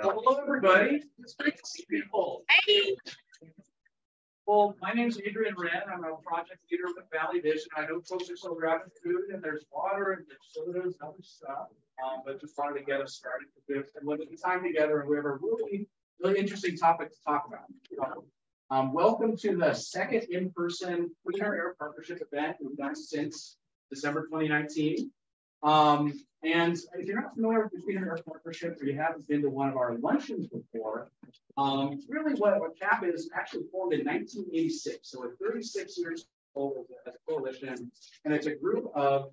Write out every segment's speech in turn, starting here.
Hello, everybody. It's great to see people. Hey. Well, my name is Adrian Wren. I'm a project leader with Valley Vision. I know folks are still grabbing food and there's water and there's sodas and other stuff. Um, but just wanted to get us started and look at the time together and we have a really, really interesting topic to talk about. Um, welcome to the second in-person Clean Air Partnership event we've done since December 2019. Um, and if you're not familiar with the Clean Air Partnership or you haven't been to one of our luncheons before, um, really what, what CAP is actually formed in 1986. So we're 36 years old as a coalition, and it's a group of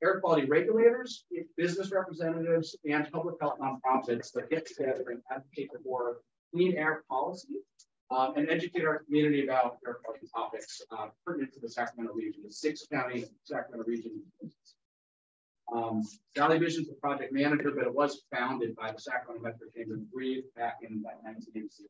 air quality regulators, business representatives, and public health nonprofits that get together and advocate for clean air policy um, and educate our community about air quality topics uh, pertinent to the Sacramento region, the six county Sacramento region. Um, Valley Vision is the project manager, but it was founded by the Sacramento Metro Chamber of Breathe back in 1986.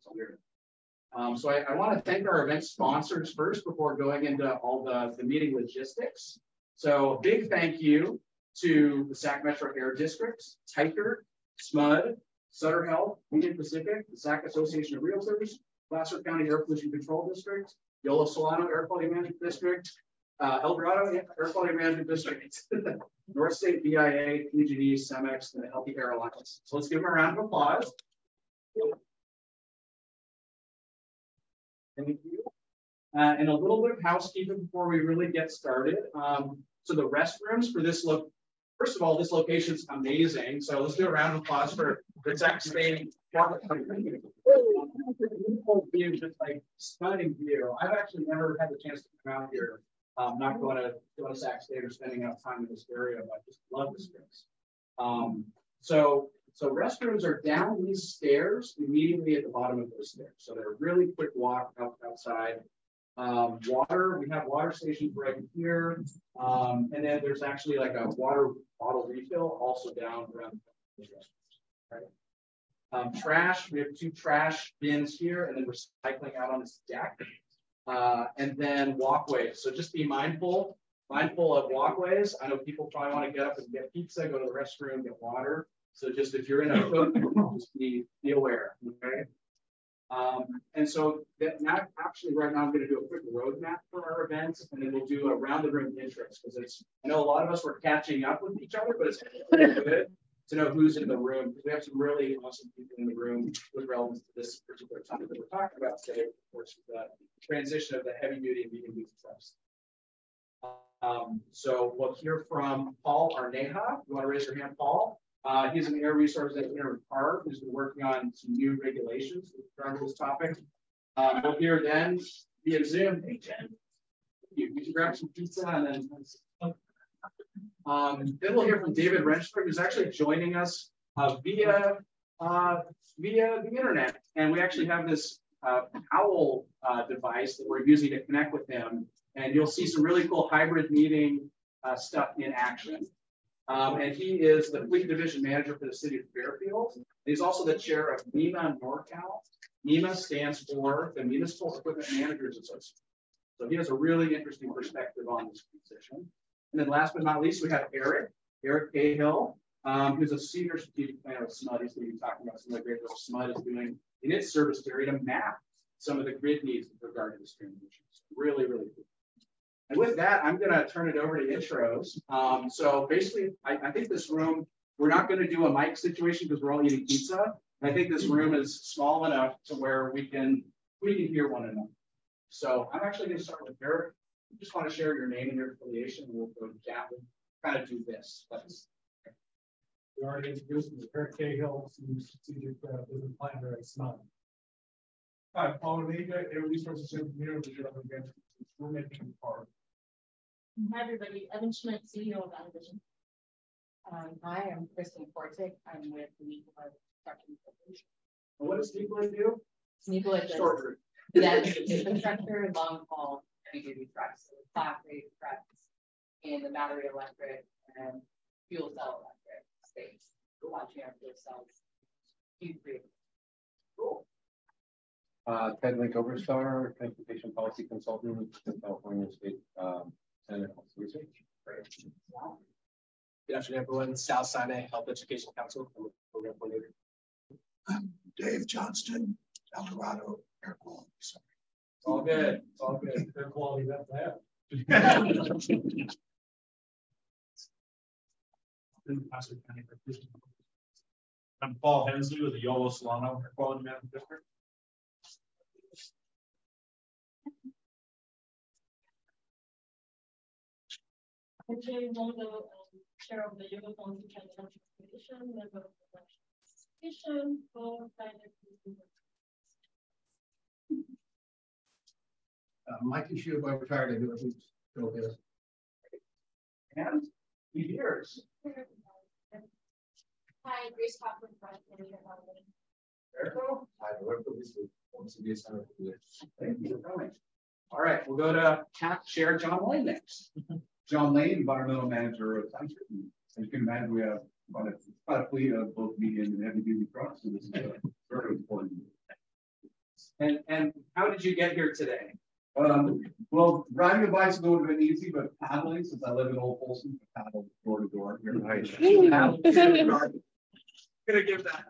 Um, so I, I want to thank our event sponsors first before going into all the, the meeting logistics. So a big thank you to the Sac Metro Air Districts, Teichert, SMUD, Sutter Health, Union Pacific, the Sac Association of Realtors, Placer County Air Pollution Control District, Yolo Solano Air Quality Management District, uh, El Dorado Air Quality Management District, North State BIA, PG&E, CEMEX, and the Healthy Air Alliance. So let's give them a round of applause. Thank you. Uh, and a little bit of housekeeping before we really get started. Um, so the restrooms for this look, first of all, this location is amazing. So let's do a round of applause for the Tech Spain just like stunning view. I've actually never had the chance to come out here. I'm not going to go to Sac State or spending enough time in this area, but I just love this place. Um, so, so restrooms are down these stairs immediately at the bottom of those stairs. So they're a really quick walk out, outside. Um, water, we have water stations right here. Um, and then there's actually like a water bottle refill also down around the restrooms, right? Um, trash, we have two trash bins here and then recycling out on this deck. Uh, and then walkways. So just be mindful, mindful of walkways. I know people probably want to get up and get pizza, go to the restroom, get water. So just if you're in a cook, just be, be aware, okay? Um, and so that now actually right now I'm going to do a quick roadmap for our events and then we'll do a round the room interest because it's I know a lot of us were catching up with each other, but it's really good to know who's in the room because we have some really awesome people in the room with relevance to this particular topic that we're talking about today, of course, the transition of the heavy duty and medium duty trucks. Um, so we'll hear from Paul Arneja. You want to raise your hand, Paul? Uh, he's an air resource engineer in CARB who's been working on some new regulations regarding this topic. Um, we'll hear then via Zoom. Hey, Jen, you, you can grab some pizza and then um, then we'll hear from David Renschler, who's actually joining us uh, via uh, via the internet. And we actually have this uh, Owl uh, device that we're using to connect with him. And you'll see some really cool hybrid meeting uh, stuff in action. Um, and he is the fleet division manager for the city of Fairfield. He's also the chair of MEMA NorCal. MEMA stands for the Municipal Equipment Managers Association. So he has a really interesting perspective on this position. And then last but not least, we have Eric, Eric Cahill, um, who's a senior strategic planner at SMUD. He's going to be talking about some of the great work SMUD is doing in its service area to map some of the grid needs with regard to this transition. Really, really cool. And with that, I'm going to turn it over to intros. Um, so basically, I, I, think this room, we're not going to do a mic situation because we're all eating pizza. I think this room is small enough to where we can we can hear one another. So I'm actually going to start with Eric just want to share your name and your affiliation, we'll go to Gap and kind of do this. Let's, we already introduced Mr. Eric Cahill, Senior Strategic uh, Business Planner at SMUD. Hi, Paul Arneja, Air Resources Engineer, the General Against Rulemaking Part. Hi, everybody. Evan Schmidt, CEO of Vision. Um, hi, I'm Kristen Fortick. I'm with the Nikola Construction Corporation. What does Nikola do? Nikola does Short that's infrastructure, long haul, heavy duty trucks, so class A trucks in the battery electric and fuel cell electric space. We're watching our fuel cells, Q3. Cool. Uh, Ted Link Overstar, Transportation Policy Consultant with the California State um, Center for Research. Good afternoon, everyone. Sal Sine, Health Education Council. Program coordinator. I'm Dave Johnston, El Dorado Air Quality Center. All good. It's all good. Air quality that bad. I'm Paul Hensley with the Yolo Solano Quality Management District. I'm Jay Mondo, um, chair of the Yoga Council China Transportation, member of the Association for Climate. Uh, Mike Ishiba, I'm retired, I do it, go ahead. And years. Hi, Grace Cochran, Project Manager, Harvard. Ergo, I work for this, want to be center for thank you for coming. All right, we'll go to Cat Chair John Lane next. John Lane, Environmental Manager of Township. As you can imagine, we have quite a, quite a fleet of both medium and heavy duty trucks, so this is very important. And, and how did you get here today? Um, well, riding a bicycle would have been easy, but paddling, since I live in Old Folsom, I paddle door to door here. Nice. Gonna give that.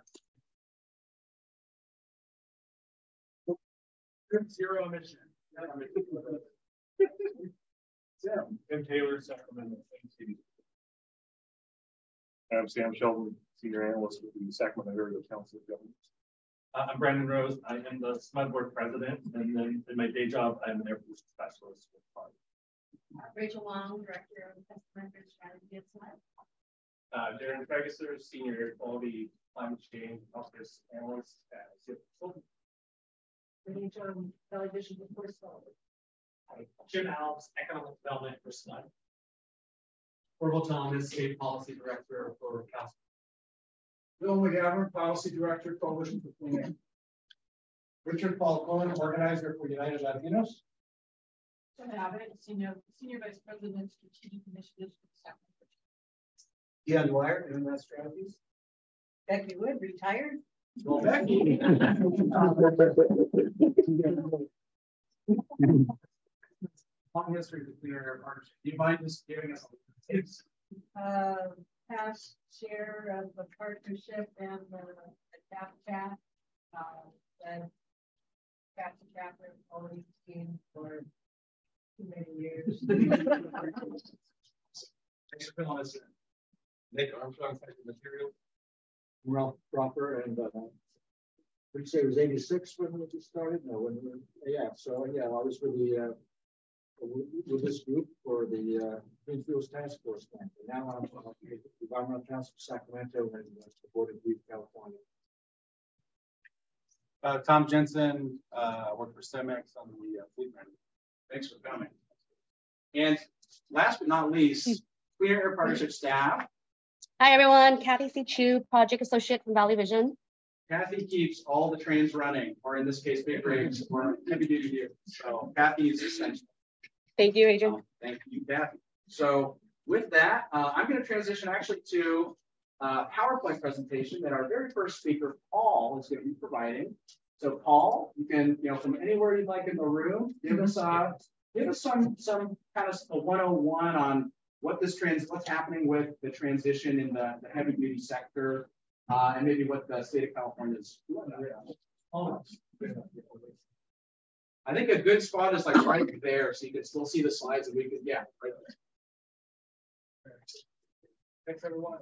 Zero emission. Sam, Tim Taylor, Sacramento. City. I'm Sam Sheldon, Senior Analyst with the Sacramento Area Council of Governments. Uh, I'm Brandon Rose. I am the SMUD board president, and then in my day job, I'm an air pollution specialist. with FAR. Rachel Long, Director of Customer Strategy at SMART. Uh, Darren Ferguson, Senior Air Quality Climate Change Office Analyst at Zip Consulting. Renee John, Valley Vision Before Jim Alves, Economic Development for SMUD. Orville Thomas, State Policy Director for CASP. Bill Magavern, Policy Director, Coalition for Clean Air. Richard Falcone, Organizer for United Latinos. Jim Abbott, Senior, Senior Vice President, Strategic Initiatives for Sacramento. Ian Wire, MS Strategies. Becky Wood, retired. Well, Becky. Long history of the Clean Air Partnership. Do you mind just giving us a little tips? Uh, past chair of the partnership and the CAP chat. Uh, and CAP chapter already seen for too many years. Thanks for filling us in. Nick Armstrong, Technical Material. Ralph Propper and, uh, would you say it was eighty-six when we started? No, when, we- yeah, so, yeah, I was with the, uh, with with this group for the, uh, Green Fuels Task Force. grant. And Now I'm, uh, with the Environmental Council of Sacramento and uh, the Board of Youth California. Uh, Tom Jensen, uh, worked for Cemex on the uh, fleet management. Thanks for coming. And last but not least, Clean Air Partnership staff. Hi, everyone. Kathy C. Chu, Project Associate from Valley Vision. Kathy keeps all the trains running, or in this case, big rigs or heavy duty vehicles. So Kathy is essential. Thank you, Adrian. Um, Thank you, Kathy. So with that, uh, I'm going to transition actually to a PowerPoint presentation that our very first speaker, Paul, is going to be providing. So Paul, you can, you know, from anywhere you'd like in the room, give us uh, give us some some kind of a 101 on what this trans what's happening with the transition in the, the heavy duty sector, uh, and maybe what the state of California is doing. I think a good spot is like right there, so you can still see the slides and we could, yeah, right there. Thanks, everyone.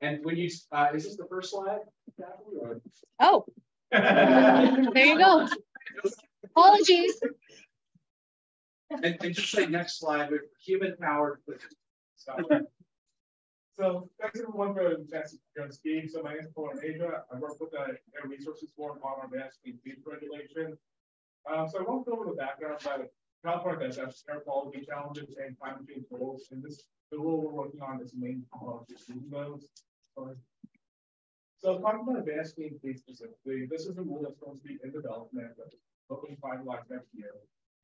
And when you, uh, is this the first slide? Oh, there you go. Apologies. And, and just say next slide with human powered. So, So thanks everyone for the chance to and speak. So my name is Paul Arneja. I work with the Air Resources Board on our clean fuel regulation. Um, so I won't go over the background, but California does have air quality challenges and climate change goals. And this, the rule we're working on is main policy those. So- So talking about advanced clean fleet specifically, this is a rule that's going to be in development, but hopefully finalized next year.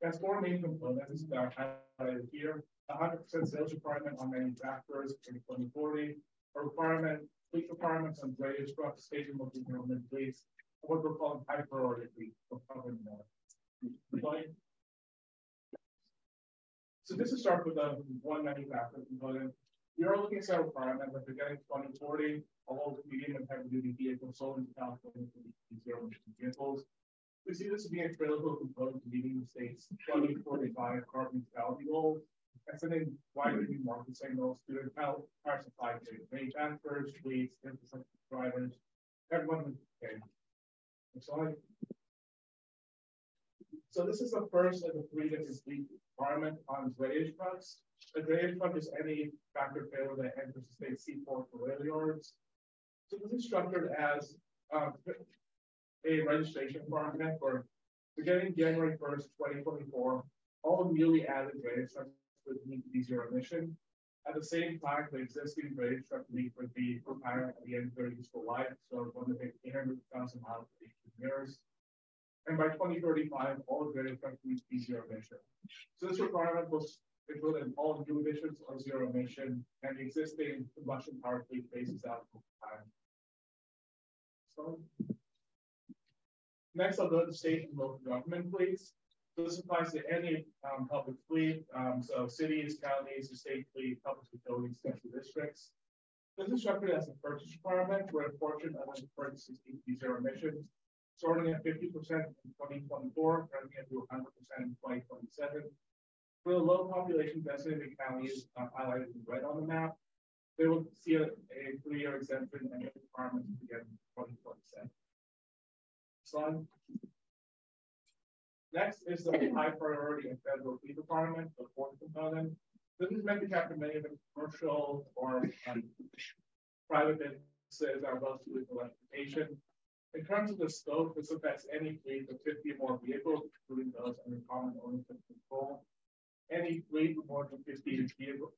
That's four main components that are highlighted here. Hundred percent sales requirement on manufacturers in twenty forty, a requirement fleet requirements on drayage trucks, station looking government fleets, what we're calling high priority fleet. Covering. So this is start with the one manufacturer component. We are looking at a requirement that we're getting 2040, all medium and heavy duty vehicles sold in California for zero emission vehicles. We see this as being a critical component to meeting the state's 2045 carbon neutrality goal and sending widely market signals to the power supply chain, manufacturers, fleets, infrastructure providers, everyone. Okay. Next slide. So this is the first of the three different fleet requirement on drayage trucks. A drayage truck is any tractor trailer that enters the state seaport for rail yards. So this is structured as um, a registration requirement for beginning January 1st, 2024, all newly added drayage trucks would need to zero emission. At the same time, the existing truck fleet would be retired at the end of their useful life, so going to take 800,000 miles for 18 years. And by 2035, all drayage trucks need to be zero emission. So this requirement was included in all new emissions or zero emission, and the existing combustion power fleet phases out over time. So Next, I'll go to state and local government fleets. This applies to any um, public fleet, um, so cities, counties, the state fleet, public utilities, special districts. This is structured as a purchase requirement where a portion of the purchases need to be zero emissions, starting at 50% in 2024, turning into 100% in 2027. For the low population designated counties uh, highlighted in red on the map, they will see a, a three-year exemption and requirements begin in 2027 slide. Next is the high priority and federal fleet department, the fourth component. This is meant to capture many of the commercial or um, private businesses are for electrification. In terms of the scope, this affects any fleet of 50 or more vehicles, including those under common ownership control. Any fleet with more than 50 vehicles,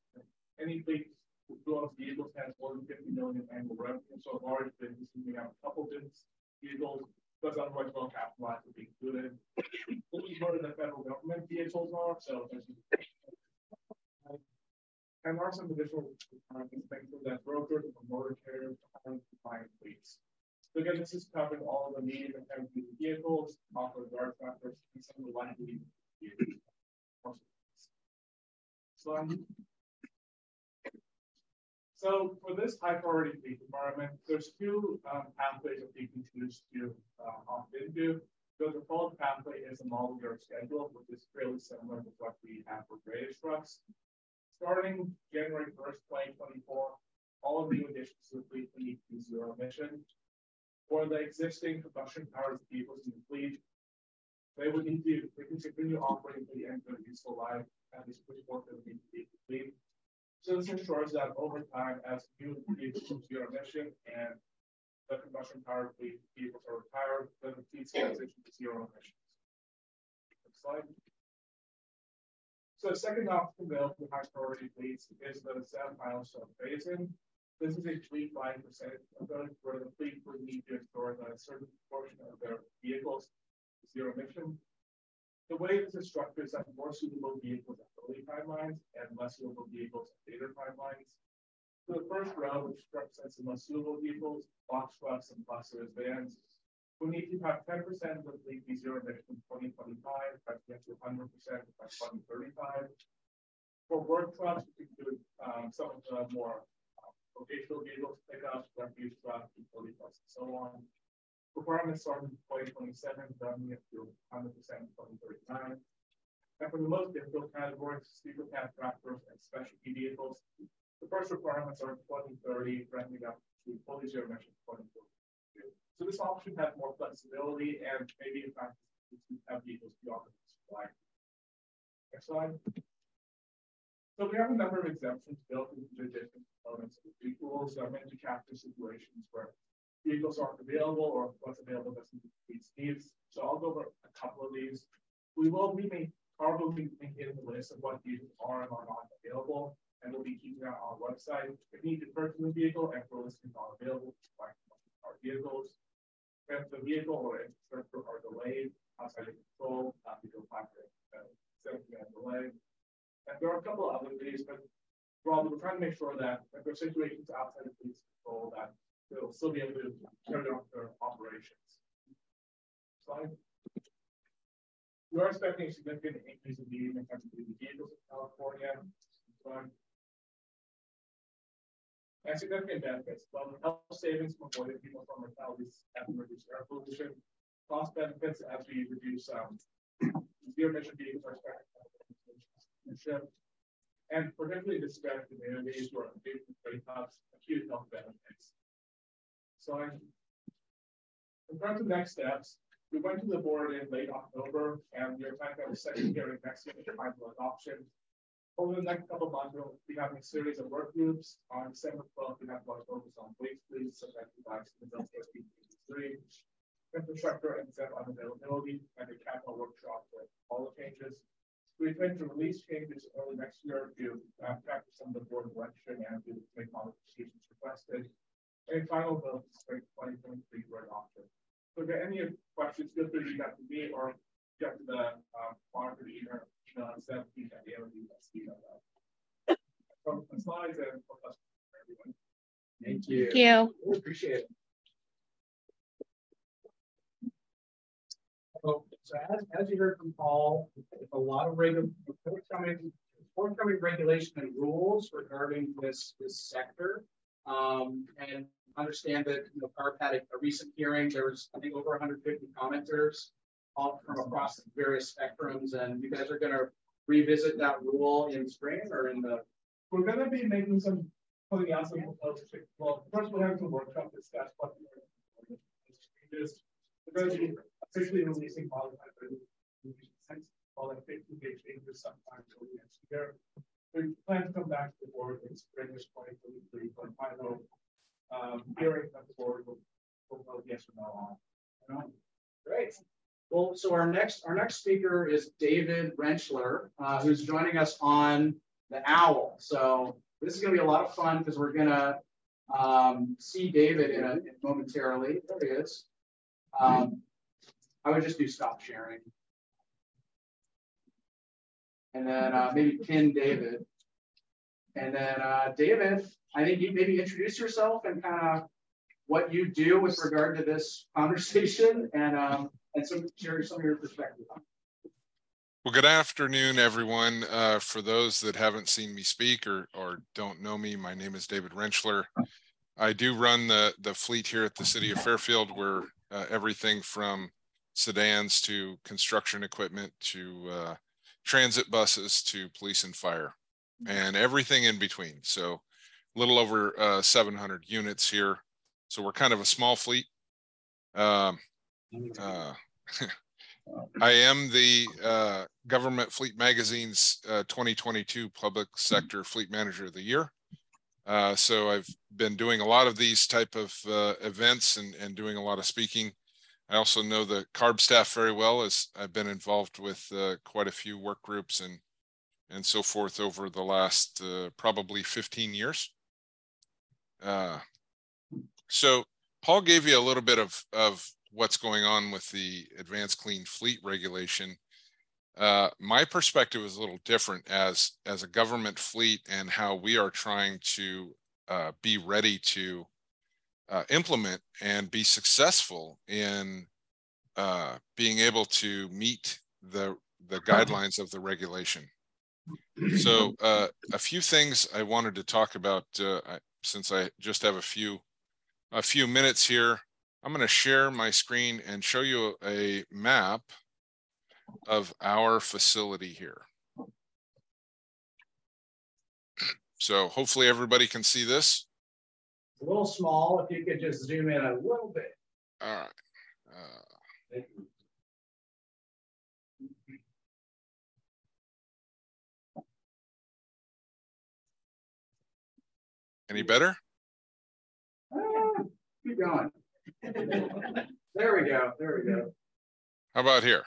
any fleet with owns vehicles has more than 50 million annual revenue. So large business, we have a couple business vehicles because otherwise well capitalized would be included. This is what the federal government vehicles are, so and there are some additional requirements that brokers and motor carriers are compliant fleets. So again, this is covering all of the medium and heavy vehicles, off-road yard tractors, and some of the light duty vehicles. Slide. So for this high priority fleet environment, there's two um, pathways that you can choose to uh, opt into. The default pathway is a model year schedule, which is fairly similar to what we have for drayage trucks. Starting January 1st, 2024, all of the additions to the fleet need to be zero emission. For the existing combustion powered vehicles in the fleet, they would need to they can continue operating to the end of their useful life, at least which work they need to be complete. So this ensures that over time, as new vehicles zero emission and the combustion powered vehicles are retired, then the fleet transition to zero emissions. Next slide. So the second option available for high priority fleets is the seven milestone phasing. This is a fleet line percentage approach where the fleet would need to ensure that a certain portion of their vehicles zero emission the way this is structured is that more suitable vehicles have early timelines and less suitable vehicles have later timelines. So the first row, which represents the most suitable vehicles, box trucks and buses, vans, we need to have 10% of the fleet be zero emission in 2025, but get to 100% by 2035. For work trucks, we include um, some of the more uh, vocational vehicles, pickups, refuse trucks, utility trucks, and so on. Requirements are in 2027, running up to 100% in 2039. And for the most difficult categories, sleeper cab tractors and specialty vehicles, the first requirements are in 2030, ramping up to fully zero emission 2042. So this option has more flexibility and maybe in fact have vehicles beyond the supply. Next slide. So we have a number of exemptions built into the different components of the rules that are meant to capture situations where vehicles aren't available or what's available doesn't meet needs. So I'll go over a couple of these. We will be making, probably maintaining the list of what vehicles are and are not available, and we'll be keeping that on our website. If you need to purchase a vehicle and for listings are available, like our vehicles, if the vehicle or infrastructure are delayed outside of control, not because factor uh, significant delay. And there are a couple of other ways, but broadly, we're trying to make sure that if there are situations outside of police control that they'll still be able to carry on their operations. Slide. We are expecting a significant increase in medium income vehicles in California. Slide. And significant benefits, the health savings from avoiding people from mortalities and reduce air pollution. Cost benefits as we reduce um, zero emission vehicles are expected and particularly disadvantaged communities who are engaged with very acute. So in terms of next steps, we went to the board in late October and we are planning to have a second hearing next year to final adoption. Over the next couple of months, we'll be having a series of work groups. On December 12th, we have a lot of focus on waste fleets, subjective accidents, three, infrastructure and set on availability, and a capital workshop for all the changes. We intend to release changes early next year to uh, capture some of the board direction and to make modifications requested. And final vote is 2023 for adoption. So if you have any questions, feel free to reach out to me or get to the um, monitor email, email at 17 at the From the slides and for everyone. Thank you. Thank you. We appreciate it. So, so as, as you heard from Paul, a lot of regu forthcoming, forthcoming regulation and rules regarding this, this sector. Um, and understand that you know, CARB had a, a, recent hearing. There was, I think, over 150 commenters all from across various spectrums, and you guys are going to revisit that rule in spring or in the. We're going to be making some putting out some proposals. Well, first we'll have some workshop discuss what changes. We're going to be officially releasing qualified all that 50 page changes sometime early next year. We plan to come back to the board in spring of 2023 for final um, hearing the board will vote yes or no on. Great. Well, so our next our next speaker is David Renschler, uh, who's joining us on the OWL. So this is going to be a lot of fun because we're going to um, see David in, a, in momentarily. There he is. Um, I would just do stop sharing. And then uh, maybe pin David. And then uh, David, I think you maybe introduce yourself and kind of what you do with regard to this conversation and um, and some share some of your perspective. Well, good afternoon, everyone. Uh, for those that haven't seen me speak or, or don't know me, my name is David Renschler. I do run the, the fleet here at the city of Fairfield where uh, everything from sedans to construction equipment to uh, transit buses to police and fire and everything in between. So a little over uh, 700 units here. So we're kind of a small fleet. Um, uh, I am the uh, Government Fleet Magazine's uh, 2022 Public Sector Fleet Manager of the Year. Uh, so I've been doing a lot of these type of uh, events and, and doing a lot of speaking. I also know the CARB staff very well as I've been involved with quite a few work groups and and so forth over the last uh, probably 15 years. Uh, so Paul gave you a little bit of, of what's going on with the advanced clean fleet regulation. Uh, my perspective is a little different as, as a government fleet and how we are trying to uh, be ready to uh, implement and be successful in uh, being able to meet the the guidelines of the regulation. So uh, a few things I wanted to talk about uh, since I just have a few a few minutes here. I'm going to share my screen and show you a map of our facility here. So hopefully everybody can see this It's a little small. If you could just zoom in a little bit. All right. Uh, any better? Ah, keep going. there we go. There we go. How about here?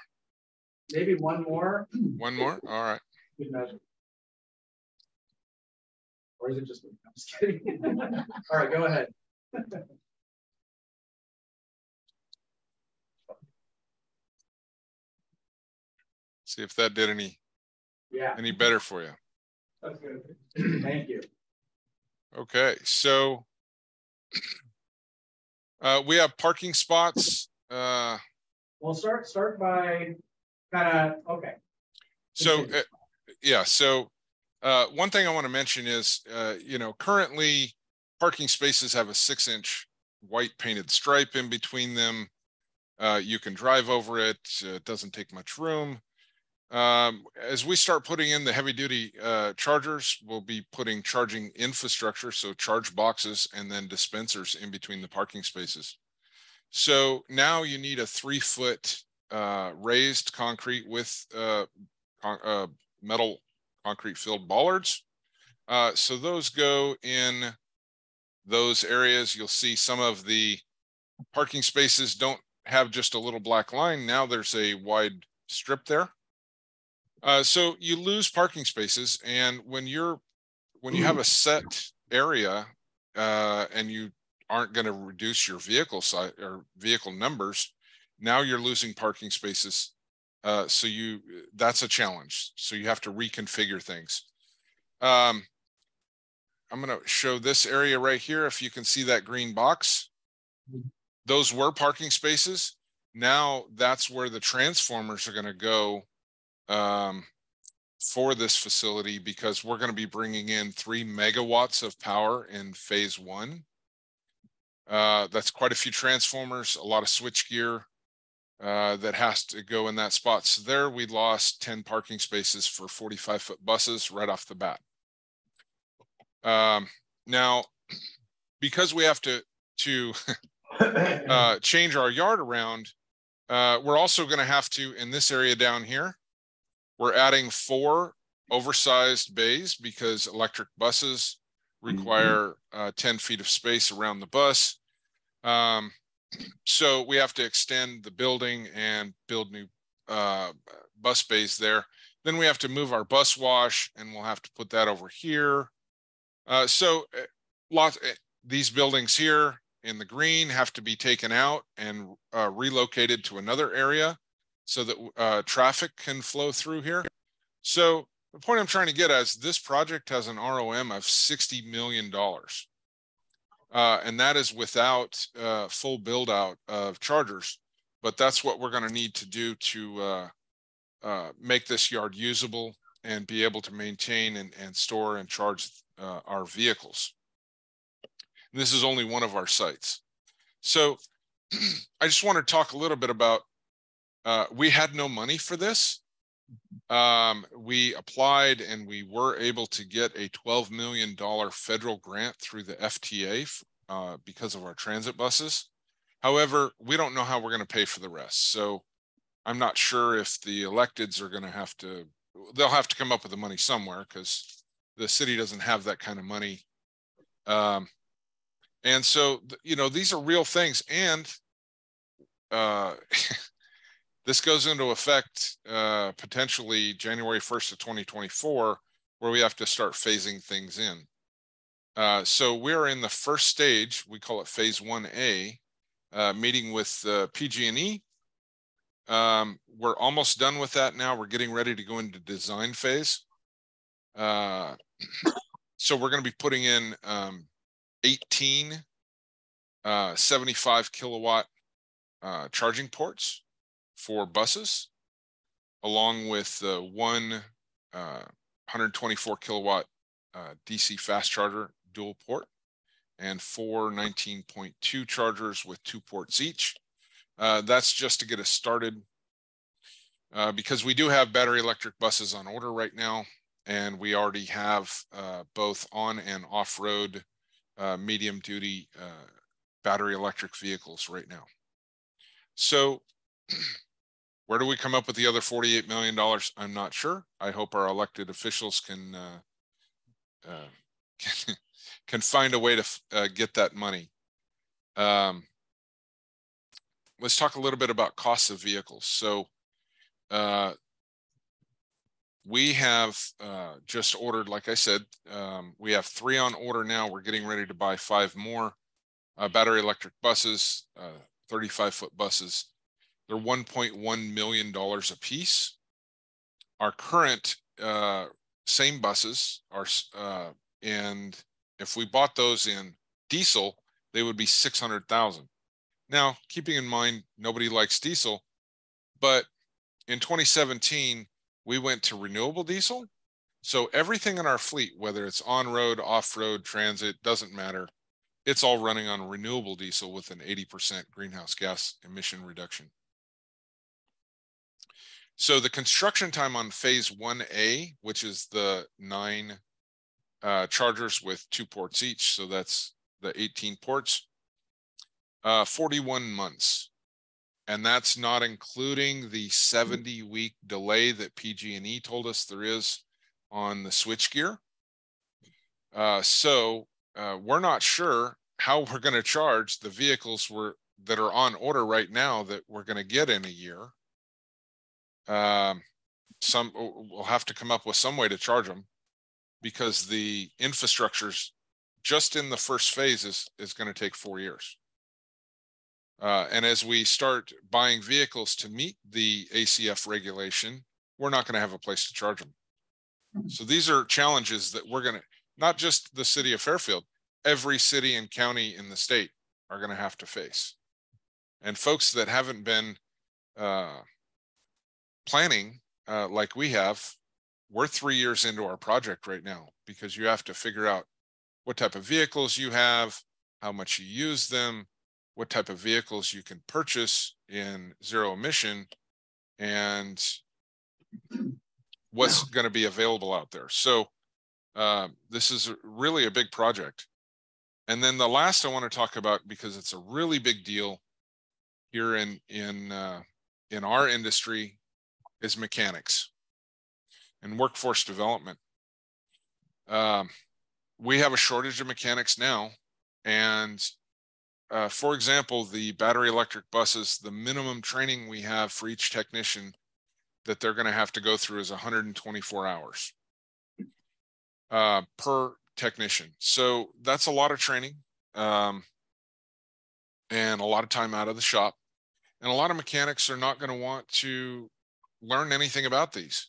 Maybe one more. One more? All right. Good measure. Or is it just me? I'm just kidding. All right, go ahead. See if that did any yeah any better for you. That's good. Thank you. Okay, so Uh, we have parking spots. Uh, We'll start, start by kind of, okay. so, uh, yeah, so uh, one thing I want to mention is, uh, you know, currently parking spaces have a six inch white painted stripe in between them. Uh, you can drive over it. uh, It doesn't take much room. Um, as we start putting in the heavy duty uh, chargers, we'll be putting charging infrastructure, so charge boxes and then dispensers in between the parking spaces. So now you need a three foot uh, raised concrete with uh, con- uh, metal concrete filled bollards. Uh, so those go in those areas. You'll see some of the parking spaces don't have just a little black line. Now there's a wide strip there. Uh, so you lose parking spaces, and when you're when you have a set area uh, and you aren't going to reduce your vehicle size or vehicle numbers, now you're losing parking spaces. Uh, so you that's a challenge. So you have to reconfigure things. Um, I'm going to show this area right here. If you can see that green box, those were parking spaces. Now that's where the transformers are going to go um, for this facility because we're going to be bringing in three megawatts of power in phase one. Uh, that's quite a few transformers, a lot of switch gear uh, that has to go in that spot. So there we lost 10 parking spaces for 45 foot buses right off the bat. Um, now, because we have to, to uh, change our yard around, uh, we're also going to have to, in this area down here, we're adding four oversized bays because electric buses require uh, 10 feet of space around the bus. Um, so we have to extend the building and build new uh, bus bays there. Then we have to move our bus wash and we'll have to put that over here. Uh, so uh, lots, uh, these buildings here in the green have to be taken out and uh, relocated to another area so that uh, traffic can flow through here. So the point I'm trying to get at is this project has an ROM of $60 million. Uh, and that is without uh, full build out of chargers. But that's what we're going to need to do to uh, uh, make this yard usable and be able to maintain and, and store and charge uh, our vehicles. And this is only one of our sites. So I just want to talk a little bit about uh, we had no money for this. Um, we applied and we were able to get a $12 million federal grant through the FTA uh, because of our transit buses. However, we don't know how we're going to pay for the rest. So I'm not sure if the electeds are going to have to, they'll have to come up with the money somewhere because the city doesn't have that kind of money. Um, and so, you know, these are real things. And uh, This goes into effect uh, potentially January 1st of 2024, where we have to start phasing things in. Uh, so we're in the first stage, we call it phase 1A, uh, meeting with uh, PG&E. Um, we're almost done with that now. We're getting ready to go into design phase. Uh, so we're going to be putting in um, 18 uh, 75 kilowatt charging ports for buses, along with uh, one uh, 124 kilowatt uh, DC fast charger dual port and four 19.2 chargers with two ports each. Uh, that's just to get us started uh, because we do have battery electric buses on order right now, and we already have uh, both on and off-road medium duty battery electric vehicles right now. So Where do we come up with the other $48 million? I'm not sure. I hope our elected officials can, uh, uh, can, can, find a way to uh, get that money. Um, let's talk a little bit about costs of vehicles. So uh, we have uh, just ordered, like I said, um, we have three on order now. We're getting ready to buy five more uh, battery electric buses, 35 foot buses. They're $1.1 million a piece. Our current uh, same buses are, uh, and if we bought those in diesel, they would be 600,000. Now, keeping in mind, nobody likes diesel, but in 2017, we went to renewable diesel. So everything in our fleet, whether it's on road, off road, transit, doesn't matter. It's all running on renewable diesel with an 80% greenhouse gas emission reduction. So the construction time on phase 1A, which is the nine uh, chargers with two ports each, so that's the 18 ports, uh, 41 months. And that's not including the 70 week delay that PG&E told us there is on the switchgear. Uh, so uh, we're not sure how we're going to charge the vehicles we're, that are on order right now that we're going to get in a year. Um, some we'll have to come up with some way to charge them because the infrastructure's just in the first phase is, is going to take four years. Uh, and as we start buying vehicles to meet the ACF regulation, we're not going to have a place to charge them. So these are challenges that we're going to, not just the city of Fairfield, every city and county in the state are going to have to face. And folks that haven't been uh, planning uh, like we have, we're three years into our project right now because you have to figure out what type of vehicles you have, how much you use them, what type of vehicles you can purchase in zero emission, and what's going to be available out there. So uh, this is really a big project. And then the last I want to talk about because it's a really big deal here in in uh, in our industry is mechanics and workforce development. Um, we have a shortage of mechanics now, and uh, for example, the battery electric buses, the minimum training we have for each technician that they're going to have to go through is 124 hours uh, per technician. So that's a lot of training um, and a lot of time out of the shop. And a lot of mechanics are not going to want to learn anything about these.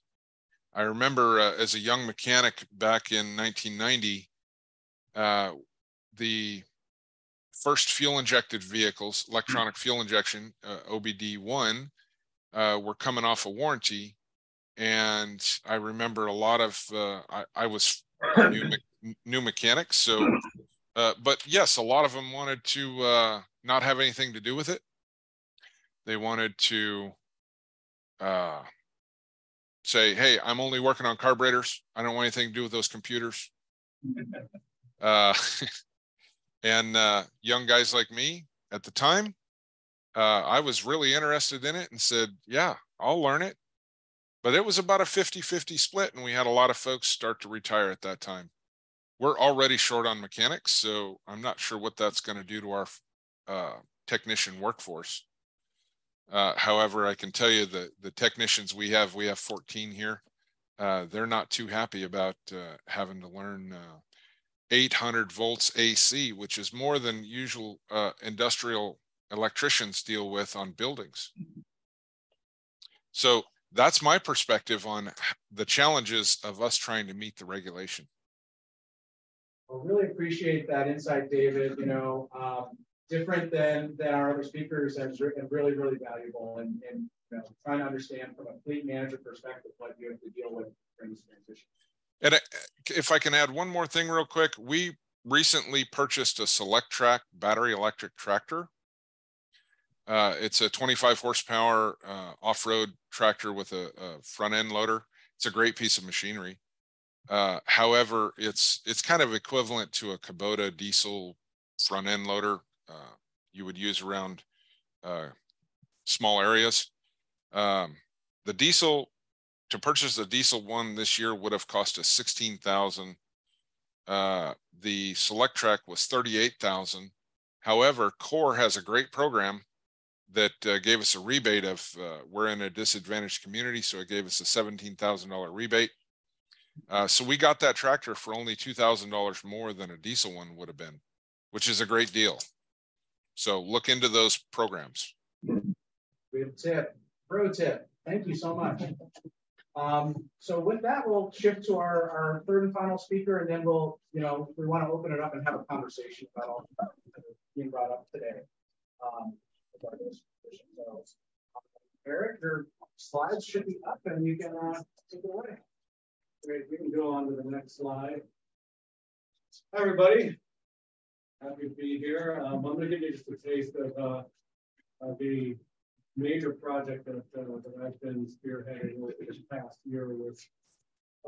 I remember uh, as a young mechanic back in 1990, uh, the first fuel injected vehicles, electronic fuel injection, uh, OBD1, uh, were coming off a warranty. And I remember a lot of, uh, I, I, was new, me new mechanics. So, uh, but yes, a lot of them wanted to uh, not have anything to do with it. They wanted to uh, say, hey, I'm only working on carburetors. I don't want anything to do with those computers. Uh, and uh, young guys like me at the time, uh, I was really interested in it and said, yeah, I'll learn it. But it was about a 50 50 split, and we had a lot of folks start to retire at that time. We're already short on mechanics, so I'm not sure what that's going to do to our uh, technician workforce. Uh, however, I can tell you that the technicians we have, we have 14 here. Uh, they're not too happy about uh, having to learn uh, 800 volts AC, which is more than usual uh, industrial electricians deal with on buildings. So that's my perspective on the challenges of us trying to meet the regulation. I really appreciate that insight, David. You know, um, different than than our other speakers and, really, really valuable. And, and you know, trying to understand from a fleet manager perspective what you have to deal with during this transition. And if I can add one more thing real quick, we recently purchased a Solectrac battery electric tractor. Uh, it's a 25 horsepower uh, off-road tractor with a, a, front end loader. It's a great piece of machinery. Uh, however, it's it's kind of equivalent to a Kubota diesel front end loader uh, you would use around uh, small areas. Um, the diesel to purchase the diesel one this year would have cost us 16,000. Uh, the Solectrac was 38,000. However, Core has a great program that uh, gave us a rebate of, uh, we're in a disadvantaged community, so it gave us a $17,000 rebate. Uh, so we got that tractor for only $2,000 more than a diesel one would have been, which is a great deal. So look into those programs. Good tip, pro tip. Thank you so much. Um, so with that, we'll shift to our, our third and final speaker, and then we'll, you know, we want to open it up and have a conversation about all the things that being brought up today. Um, Eric, your slides should be up and you can uh, take it away. Great, we can go on to the next slide. Hi, everybody. Happy to be here. Um, I'm going to give you just a taste of, uh, of the major project that, uh, that I've been spearheading over this past year, which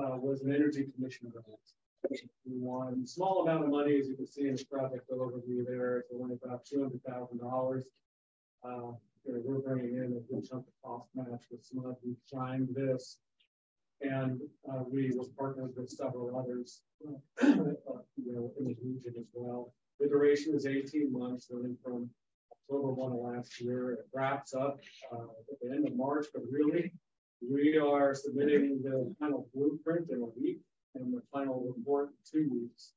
uh, was an energy commission grant. We won small amount of money, as you can see in the project overview there. It's only about $200,000. Uh, we're bringing in a good chunk of cost match with SMUD. We signed this and uh, we was partnered with several others uh, you know, in the region as well. The duration is 18 months, running from October 1 of last year. It wraps up uh, at the end of March, but really, we are submitting the final blueprint in a week and the final report in two weeks.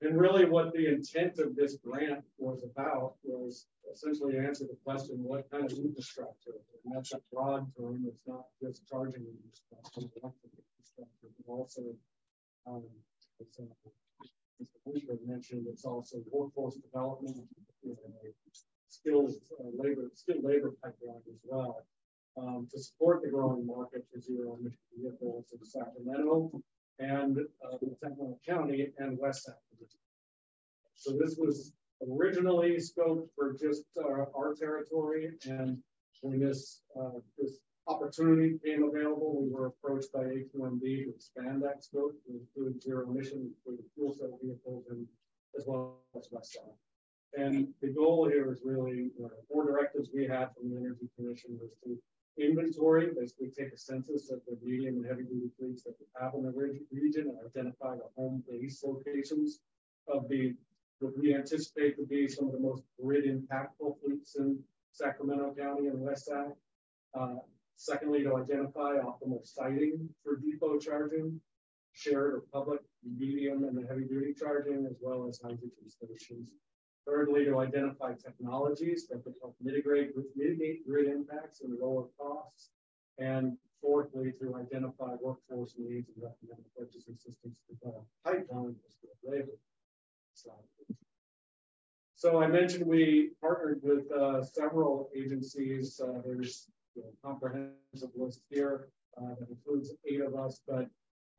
And really what the intent of this grant was about was essentially answer the question, what kind of infrastructure? And that's a broad term. It's not just charging infrastructure, but also, um, as, uh, as the commissioner mentioned, it's also workforce development, know, skills, uh, labor, skilled labor pipeline as well. Um, to support the growing market for zero emission vehicles in Sacramento and uh, Sacramento County and West Sacramento. So this was originally scoped for just uh, our territory, and when this uh, this opportunity came available, we were approached by AQMD to expand that scope to include zero emission for the fuel cell vehicles and as well as West Side. And the goal here is really, uh, four directives we had from the Energy Commission was to inventory, basically take a census of the medium and heavy duty fleets that we have in the region and identify the home base locations of the what we anticipate to be some of the most grid impactful fleets in Sacramento County and West Sac. Uh, secondly, to identify optimal siting for depot charging, shared or public, medium, and heavy duty charging, as well as hydrogen stations. Thirdly, to identify technologies that could help mitigate, mitigate grid impacts and lower costs. And fourthly, to identify workforce needs and recommend purchasing systems to develop pipeline for labor. So I mentioned we partnered with uh, several agencies. Uh, there's a comprehensive list here uh, that includes eight of us, but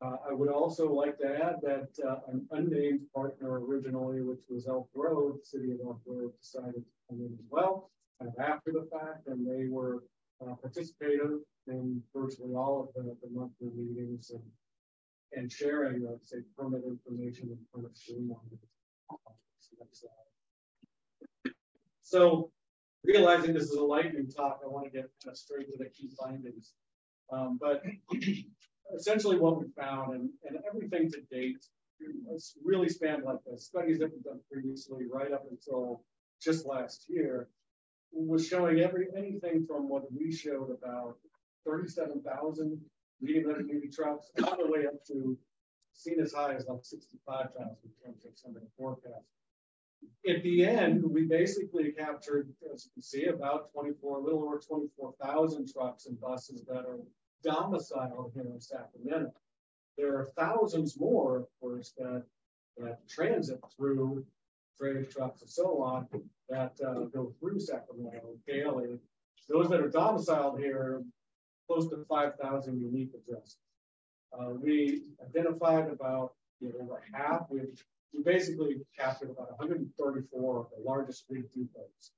uh, I would also like to add that uh, an unnamed partner originally, which was Elk Grove, the city of Elk Grove decided to come in as well, kind of after the fact, and they were uh, participative in virtually all of the, the monthly meetings and, and sharing, let's say, permit information and permit streamlining. So realizing this is a lightning talk, I want to get straight to the key findings. Um, but essentially what we found and, and everything to date, it's really spanned like the studies that we've done previously right up until just last year was showing every anything from what we showed about 37,000 medium heavy duty trucks all the way up to seen as high as like 65,000 in terms of some of the forecasts. At the end, we basically captured, as you can see, about 24, a little over 24,000 trucks and buses that are domiciled here in Sacramento. There are thousands more, of course, that, that transit through freight trucks and so on that uh, go through Sacramento daily. Those that are domiciled here, close to 5,000 unique addresses. Uh, we identified about you know, over half. We, we basically captured about 134 of the largest fleet depots.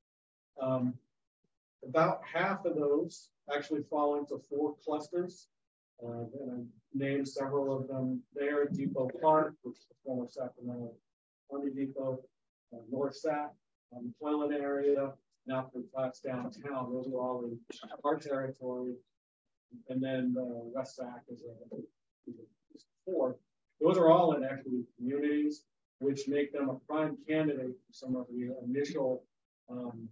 Um, about half of those actually fall into four clusters. Uh, and I named several of them there. Depot Park, which is the former Sacramento Army Depot, uh, North Sac, um, McClellan area, now from Flats downtown. Those are all in our territory. And then uh, West Sac is a four. Those are all in equity communities, which make them a prime candidate for some of the initial, um,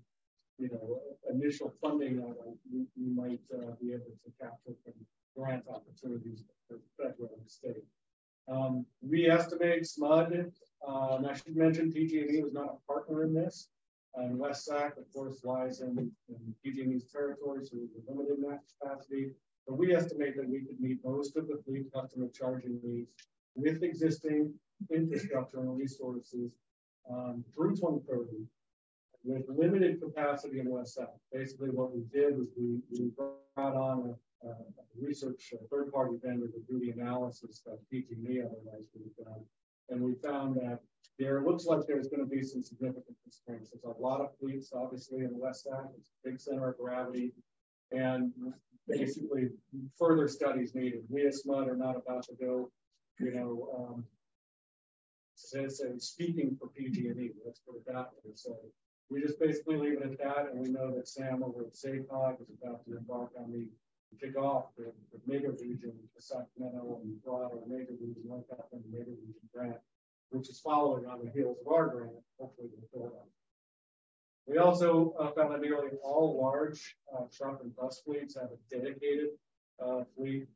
you know, initial funding that we, we might uh, be able to capture from grant opportunities for federal and state. Um, we estimate SMUD, um, I should mention PG&E was not a partner in this. And West Sac, of course, lies in, in PG&E's territory, so we're limited in that capacity. But we estimate that we could meet most of the fleet customer charging needs with existing infrastructure and resources um, through 2030. with limited capacity in West Sac. Basically, what we did was we, we brought on a, a research, a third-party vendor to do the analysis that PG&E otherwise would have done. And we found that there looks like there's going to be some significant constraints. There's a lot of fleets, obviously, in West Sac. It's a big center of gravity. And basically, further studies needed. We as SMUD are not about to go, you know, um, say, speaking for PG&E, let's put it that way. So we just basically leave it at that. And we know that Sam over at SACOG is about to embark on the kick off the, the mega region, the Sacramento and broader mega region, like that, and the mega region grant, which is following on the heels of our grant, hopefully we'll fill. We also uh, found that nearly all large uh, truck and bus fleets have a dedicated uh, fleet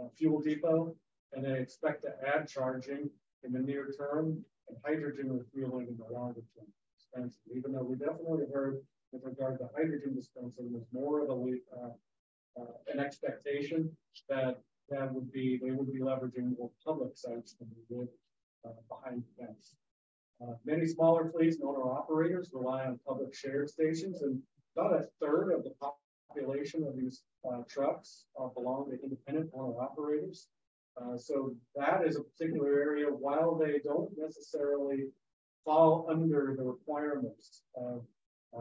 uh, fuel depot, and they expect to add charging in the near term and hydrogen refueling in the longer term. Dispensing. Even though we definitely heard with regard to hydrogen dispensing, there's more of a uh, uh, an expectation that that would be they would be leveraging more public sites than they would uh, behind the fence. Uh, many smaller fleets and owner operators rely on public shared stations, and about a third of the population of these uh, trucks uh, belong to independent owner operators. Uh, so that is a particular area. While they don't necessarily fall under the requirements of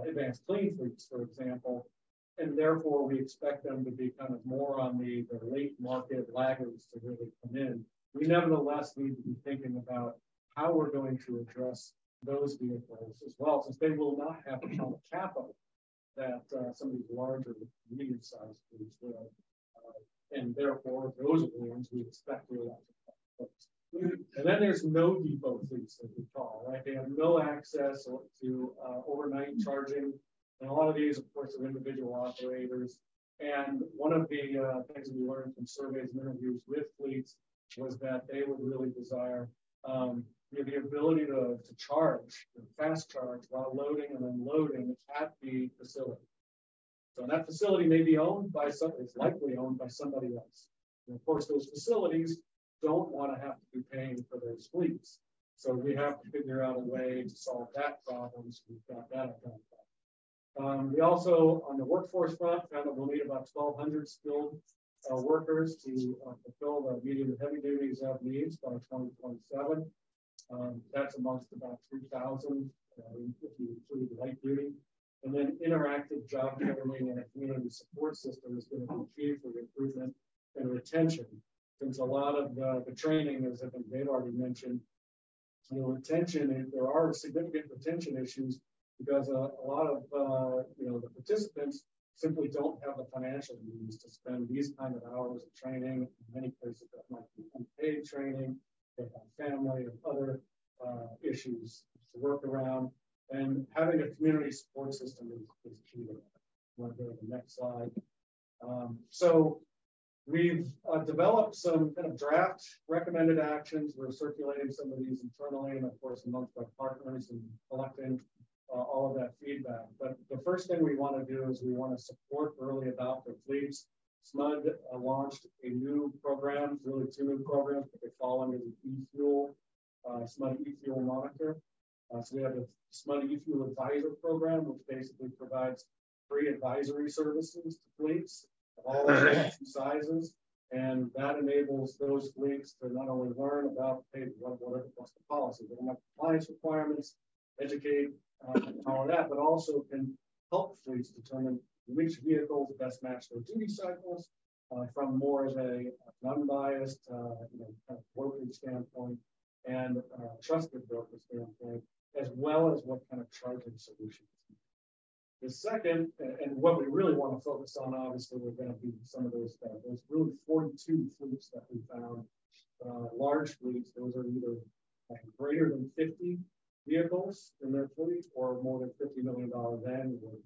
advanced clean fleets, for example, and therefore we expect them to be kind of more on the, the late market laggards to really come in. We nevertheless need to be thinking about how we're going to address those vehicles as well, since they will not have the capital that uh, some of these larger, medium-sized fleets will. And therefore, those are the ones we expect to electrify. And then there's no depot fleets that we call, right? They have no access to uh, overnight charging and a lot of these, of course, are individual operators. And one of the uh, things we learned from surveys and interviews with fleets was that they would really desire um, the, the ability to, to charge, fast charge while loading and unloading at the facility. So that facility may be owned by some, it's likely owned by somebody else. And of course, those facilities don't want to have to be paying for those fleets. So we have to figure out a way to solve that problem. So we've got that identified. Um, we also, on the workforce front, found that we'll need about 1,200 skilled uh, workers to uh, fulfill the medium and heavy duty ZEV needs by 2027. Um, that's amongst about 3,000 uh, if you include light duty. And then interactive job training and a community support system is going to be key for recruitment and retention. Since a lot of the, the training, as I think Dave already mentioned, you know, retention, there are significant retention issues because a, a lot of uh, you know the participants simply don't have the financial means to spend these kind of hours of training. In many places that might be unpaid training, they have family and other uh, issues to work around. And having a community support system is, is key to go to the next slide. Um, so we've uh, developed some kind of draft recommended actions. We're circulating some of these internally and of course amongst our partners and collecting uh, all of that feedback. But the first thing we want to do is we want to support early adopter fleets. SMUD uh, launched a new program, really two new programs, but they fall under the e-fuel, uh, SMUD e-fuel monitor. Uh, so we have a SMUD e-fuel advisor program, which basically provides free advisory services to fleets of all shapes and sizes. And that enables those fleets to not only learn about hey, what, what, what's the policy, but what compliance requirements, educate uh, all of that, but also can help fleets determine which vehicles best match their duty cycles uh, from more of a unbiased, uh, you know, kind of brokerage standpoint and uh, trusted broker standpoint, as well as what kind of charging solutions. The second, and what we really want to focus on, obviously, we're going to be some of those, uh, really 42 fleets that we found, uh, large fleets, those are either greater than 50 vehicles in their fleet or more than $50 million annually.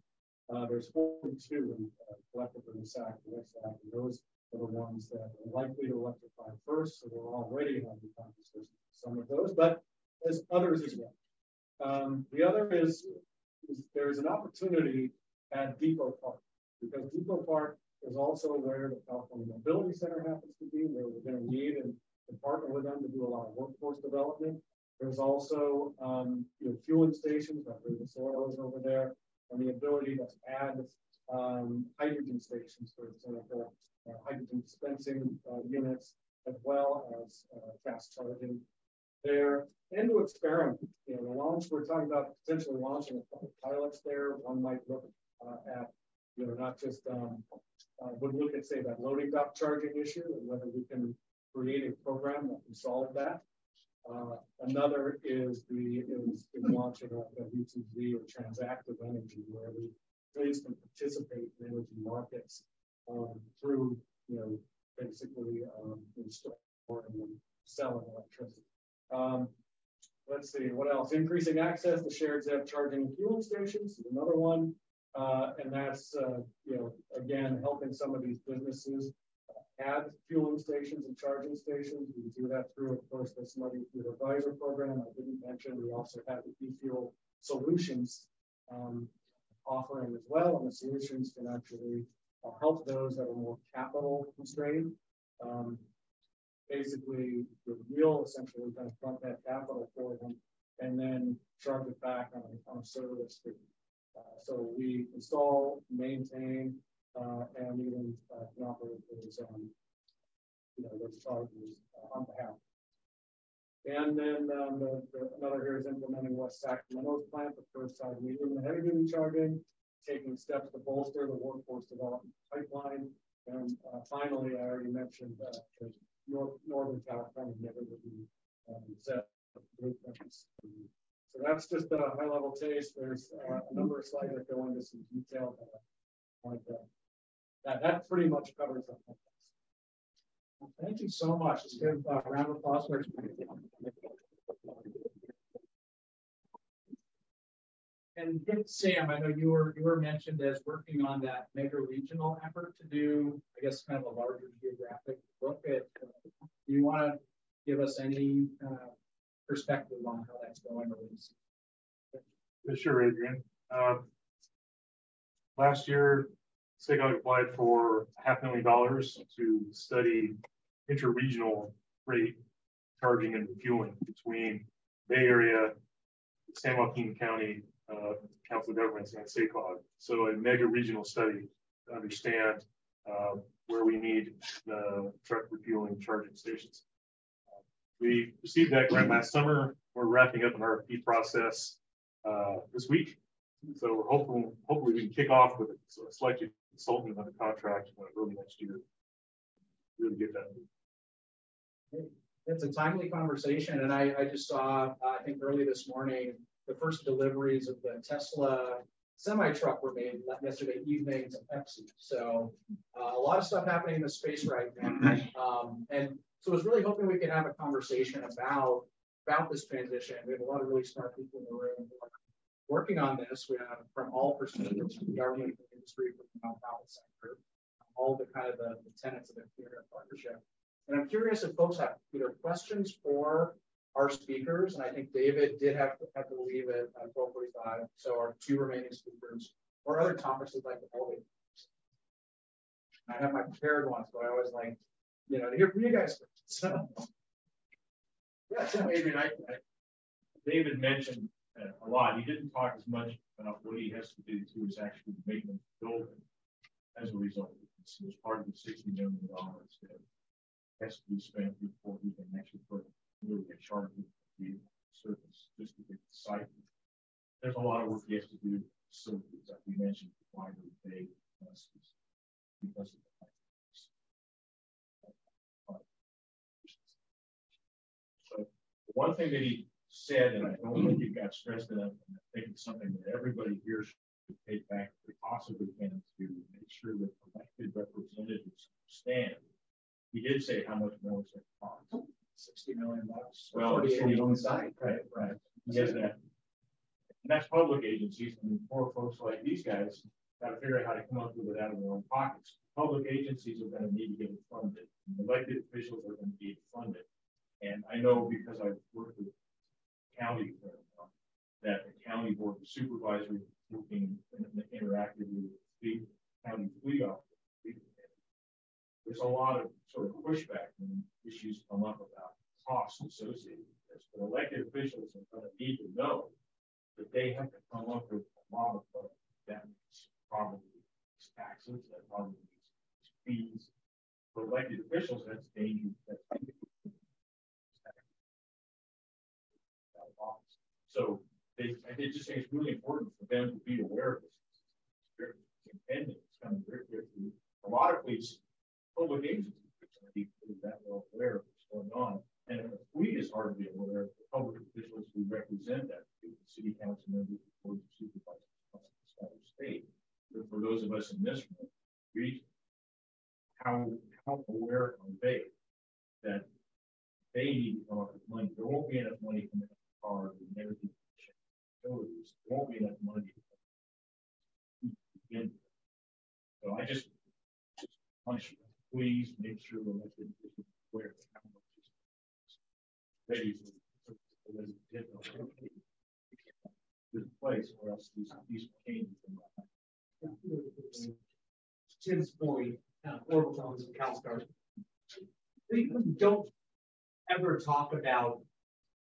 Uh, there's 42 in, uh, collectively in SAC and SAC, and those are the ones that are likely to electrify first. So we're already having conversations with some of those, but there's others as well. Um, the other is, is there's an opportunity at Depot Park because Depot Park is also where the California Mobility Center happens to be, where we're going to need and, and partner with them to do a lot of workforce development. There's also, um, you know, fueling stations, I the soil is over there, and the ability to add, um, hydrogen stations, for example, uh, hydrogen dispensing, uh, units, as well as, uh, fast charging there, and to experiment, you know, the launch, we're talking about potentially launching a couple pilots there, one might look, uh, at, you know, not just, um, uh, would look at, say, that loading dock charging issue, and whether we can create a program that can solve that. Uh, another is the is, is launching a, a V2V or transactive energy, where we please can participate in energy markets um, through, you know, basically um, and selling electricity. Um, let's see, what else? Increasing access to shared ZEV charging and fueling stations is another one. Uh, and that's, uh, you know, again, helping some of these businesses add fueling stations and charging stations. We do that through, of course, the SMUD E-Fuel Advisor program. I didn't mention we also have the e-fuel solutions um, offering as well, and the solutions can actually help those that are more capital constrained. Um, basically, the wheel essentially kind of front that capital for them and then charge it back on, on service fee. Uh, so we install, maintain, uh, and even uh, can operate those, um, you know, those charges uh, on behalf. And then um, the, the, another here is implementing West Sacramento's plan for first side medium and heavy duty charging, taking steps to bolster the workforce development pipeline. And uh, finally, I already mentioned uh, the North, Northern California never neighborhood um, set. So that's just a high level taste. There's uh, a number of slides that go into some detail that I wanted to that, that pretty much covers. Well, thank you so much. Let's give a round of applause for And Sam, I know you were you were mentioned as working on that mega regional effort to do, I guess, kind of a larger geographic look at. Uh, do you want to give us any uh, perspective on how that's going? Sure, Adrian. Uh, last year, SACOG applied for half million dollars to study interregional rate charging and refueling between Bay Area, San Joaquin County uh, Council of Governments, and SACOG. So a mega regional study to understand uh, where we need the truck refueling charging stations. Uh, we received that grant last summer. We're wrapping up an RFP process uh, this week. So we're hoping, hopefully we can kick off with a selected consultant on the contract early next year. Really get that. It's a timely conversation, and I, I just saw, uh, I think early this morning, the first deliveries of the Tesla semi truck were made yesterday evening to Pepsi. So uh, a lot of stuff happening in the space right now. Um, and so I was really hoping we could have a conversation about about this transition. We have a lot of really smart people in the room working on this. We have from all perspectives, from the government, from industry, from the nonprofit sector, all the kind of the, the tenets of the partnership. And I'm curious if folks have either questions for our speakers, and I think David did have to, have to leave at 12:45. So our two remaining speakers, or other they'd like to hold. I have my prepared ones, but I always like, you know, to hear from you guys. So, yeah, so Adrian, I, I, David mentioned uh, a lot. He didn't talk as much about what he has to do to his actual maintenance building as a result. It was part of the $60 million that has to be spent before he can actually put really a surface just to get the site. There's a lot of work he has to do So, like we mentioned, wider bay because of the so one thing that he said, and I don't think it got stressed enough, and I think it's something that everybody here should take back if possibly can to make sure that elected representatives understand. He did say how much more it's going to cost. 60 million bucks. Well, it's on the side, right? Right. Yes, that. And that's public agencies. I mean, poor folks like these guys got to figure out how to come up with it out of their own pockets. Public agencies are going to need to get it funded. Elected officials are going to need funded. And I know because I've worked with county that the county board of supervisors working interactively with the county fleet officer. There's a lot of sort of pushback when issues come up about costs associated with this, but elected officials are going to need to know that they have to come up with a lot of that probably taxes, that probably fees. For elected officials, that's dangerous. That's so they, I just think it's really important for them to be aware of this. It's It's coming very quickly. A lot of police, public agencies, are that well aware of what's going on. And if we is hardly be aware of the public officials who represent that, the city council members, the board of supervisors, the state. For those of us in this region, how, how aware are they that they need to come up with money? There won't be enough money coming out of the car and everything. There won't be enough money. So I just, just please make sure the elected officials aware of how much ready this place or else these, these changes. Tim's point, uh, Orville Thomas and CALSTART. We don't ever talk about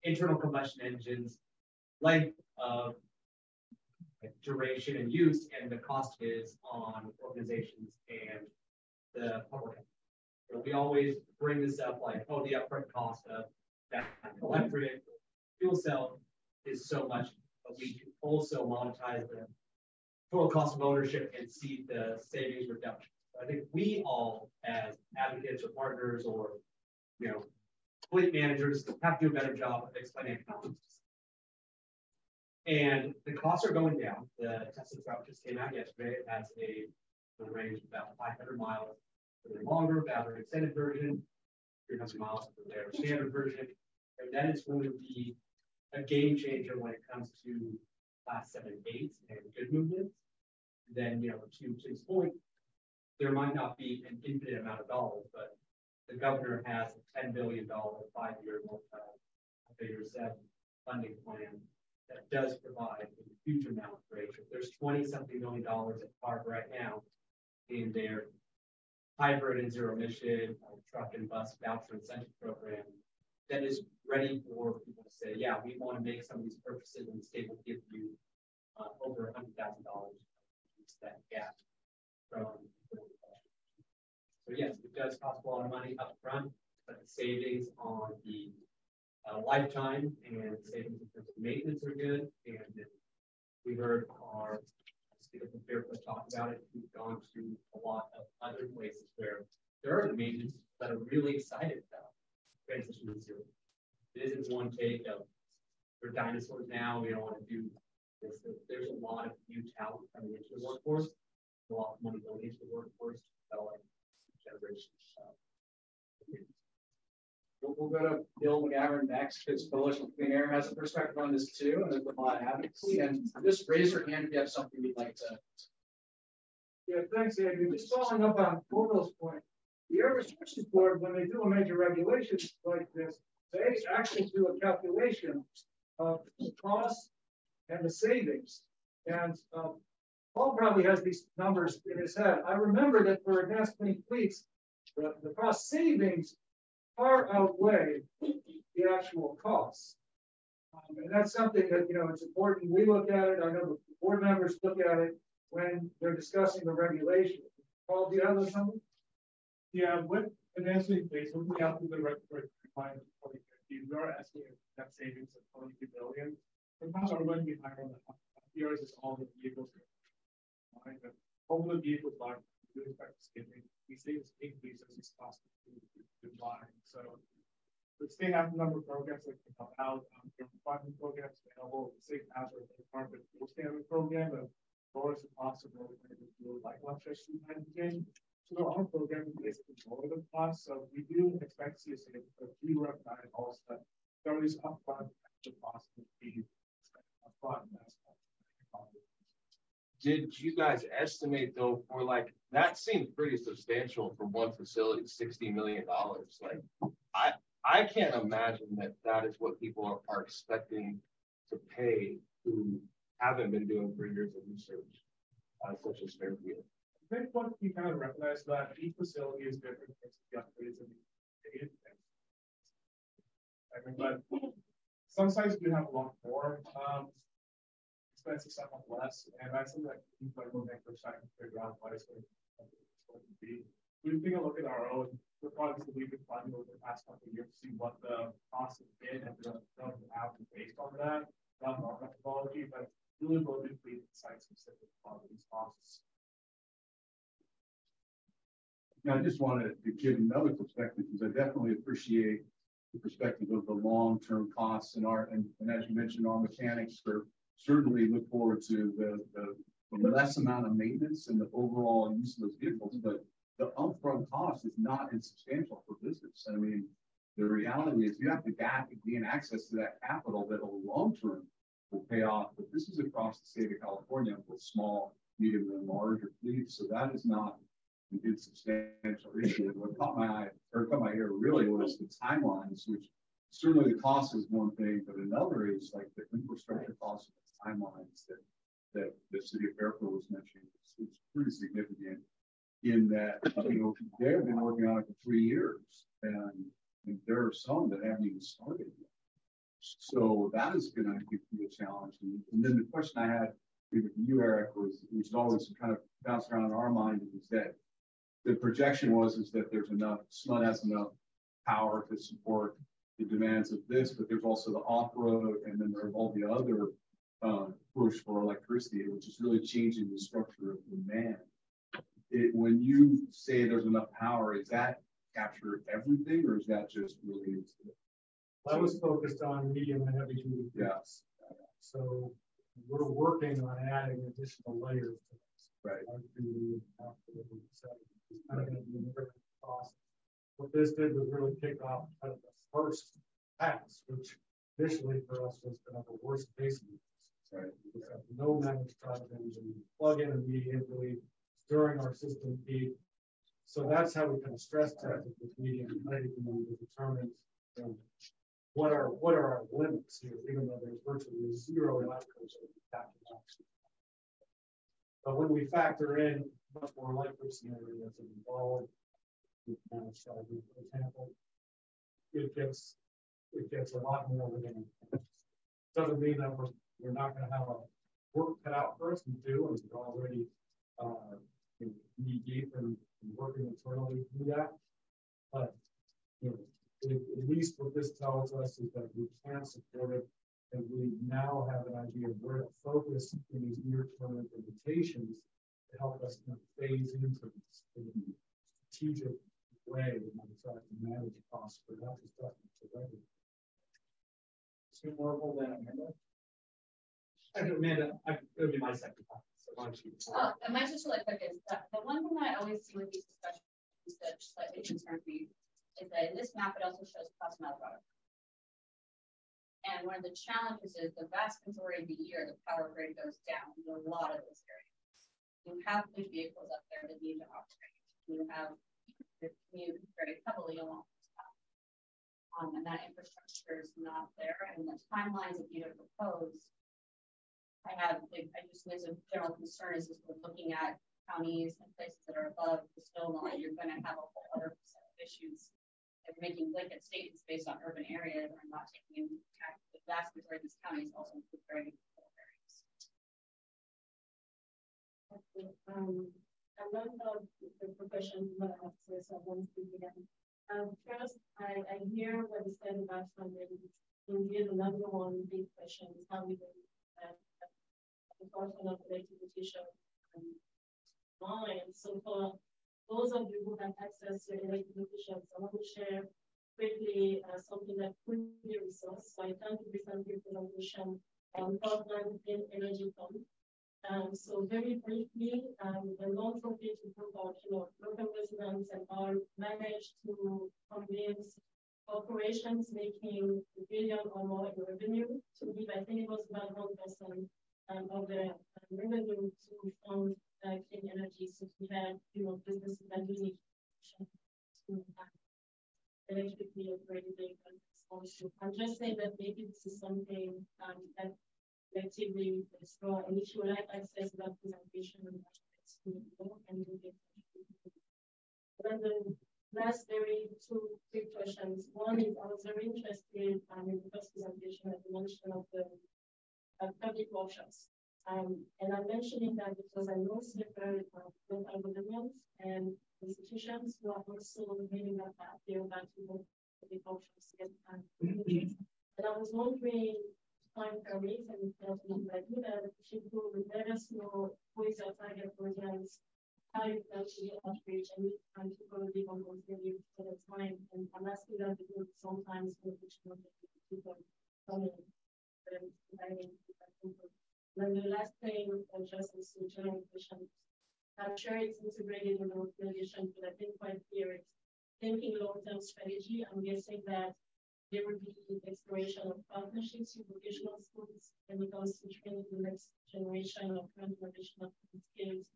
internal combustion engines, length of duration and use, and the cost is on organizations and the public. So we always bring this up like, oh, the upfront cost of that electric fuel cell is so much, but we can also monetize the total cost of ownership and see the savings reduction. So I think we all, as advocates or partners or you know, fleet managers, have to do a better job of explaining economics. And the costs are going down. The Tesla truck just came out yesterday. It has a, a range of about 500 miles longer battery extended version, 300 miles for their standard version. And that is going to be a game changer when it comes to class seven, eight and good movements. Then, you know, to Tim's point, there might not be an infinite amount of dollars, but the governor has a $10 billion five-year figure seven funding plan that does provide a huge amount of ratio. There's 20 something million dollars at CARB right now in their hybrid and zero emission uh, truck and bus voucher incentive program that is ready for people to say, yeah, we want to make some of these purchases and the state will give you uh, over $100,000 to that gap from so yes, it does cost a lot of money up front, but the savings on the uh, lifetime and savings in terms of maintenance are good. And we heard our speaker from Fairfield talk about it. We've gone to a lot of other places where there are maintenance that are really excited about transition to zero. It isn't one take of we're dinosaurs now, we don't want to do this. There's a lot of new talent coming into the workforce, a lot of money going into the workforce to like generation. We'll, we'll go to Bill Magavern next because Coalition Clean Air has a perspective on this too, and there's a lot of advocacy. And just raise your hand if you have something you'd like to. Yeah, thanks, Andrew. Just following up on Orville's point, the Air Resources Board, when they do a major regulation like this, they actually do a calculation of the cost and the savings. And um, Paul probably has these numbers in his head. I remember that for advanced clean fleets, the, the cost savings far outweigh the actual costs. Um, and that's something that, you know, it's important. We look at it. I know the board members look at it when they're discussing the regulation. Paul, do you have numbers? Yeah, with advanced clean fleets, we have to the regulatory requirements of 2050, we are asking net savings of 22 billion. Costs are going to be higher on the yours is all the vehicles but over the vehicles we do expect skipping. We see this as this cost to buy. So the state has a number of programs that can help out. Um, there are funding programs available. The state has a market fuel standard program that lowers the cost of fuel like electricity hydrogen. So there are programs that basically lower the cost. So we do expect to see a savings, but we recognize also that there is upfront extra cost to be upfront. That's did you guys estimate though for like that seemed pretty substantial for one facility 60 million dollars? Like i i can't imagine that that is what people are, are expecting to pay who haven't been doing three years of research uh, such as fairfield i think what we kind of recognize that each facility is different in terms of the upgrades and the I mean, but some sites do have a lot more um, expensive, some less, and that's something that people are moving for trying to figure out what it's going to be. We take a look at our own, the projects that we've been funding over the past couple of years, to see what the cost has been and the the have based on that, not our methodology, but really at the site specific these costs. Now, I just wanted to give another perspective because I definitely appreciate the perspective of the long-term costs and our, and, and as you mentioned, our mechanics are certainly look forward to the, the, the less amount of maintenance and the overall use of those vehicles, but the upfront cost is not insubstantial for business. I mean, the reality is you have to gain access to that capital that long term will pay off. But this is across the state of California with small, medium, and larger fleets. So that is not an insubstantial issue. What caught my eye or caught my ear really was the timelines, which certainly the cost is one thing, but another is like the infrastructure costs timelines that that the city of Fairfield was mentioning. It's pretty significant in that you know they've been working on it for three years, and, and there are some that haven't even started yet. So that is going to be a challenge. And, and, then the question I had for you, Eric, was which is always kind of bounced around in our mind is that the projection was is that there's enough SMUD has enough power to support the demands of this, but there's also the off-road, and then there are all the other uh, push for electricity, which is really changing the structure of demand it, when you say there's enough power, is that capture everything or is that just really? I was focused on medium and heavy duty. Yes. So we're working on adding additional layers to this. Right. Absolutely. Not going to be a cost. What this did was really kick off kind of the first pass, which initially for us was kind of the worst case. Right. No managed product engine, plug in immediately, during our system peak. So that's how we kind of stress test this medium height and determine you what are what are our limits here, even though there's virtually zero electrons But when we factor in much more likely scenarios involved with for example, it gets it gets a lot more than Doesn't mean that we're we're not going to have a work cut out for us. We do, and we're already uh, knee deep and, working internally through that. But you know, at least what this tells us is that we can support it, and we now have an idea of where to focus in these near-term implementations to help us kind of phase into this in a strategic way and try to manage costs for not just but everyone. Two more than Amanda. Amanda, I, it would be my second time. Uh, and just really quick is that the one thing that I always see with these discussions that slightly concerns me is that in this map, it also shows plasma product. And one of the challenges is the vast majority of the year, the power grid goes down in a lot of those areas. You have big vehicles up there that need to operate. You have to commute very heavily along this path. Um, and that infrastructure is not there. And the timelines that you have proposed I have, like, I just, there's a general concern is just we're looking at counties and places that are above the snow line, you're going to have a whole other set of issues. If making blanket statements based on urban areas and not taking into account the vast majority of these counties also include very rural areas. Um, I love the, profession, but I have to. Um, first, I, I hear what you said about funding. Indeed, the number one big question is how we do that portion of petition online. So for those of you who have access to elected petitions, I want to share quickly uh, something that could be a resource. So I turned to your presentation on Portland Clean Energy Fund. Um, so very briefly, um, the non-profit group of you know, local residents and all managed to convince corporations making a billion or more in revenue to give, I think it was about 1% um, of the um, revenue to fund uh, clean energy since we had, you know, businesses that really to electrically operated vehicles. I'm just saying that maybe this is something um, that collectively explore and if you like access that presentation and and you then the last very two quick questions. One is I was very interested um, in the first presentation at the mention of the uh, public workshops. Um, and I'm mentioning that because I know uh, with algorithms and institutions who are also meeting that they are not able to be functions to get time. And I was wondering, time permits and definitely do that, she could let us know who is outside of programs, how you can actually outreach and trying to go live on those videos at a time. And I'm asking that because sometimes when people coming, and I then the last thing, just is to general question. I'm sure it's integrated in the organization, but I think quite clear it's thinking long-term strategy. I'm guessing that there would be exploration of partnerships with vocational schools when it comes to training the next generation of current vocational skills,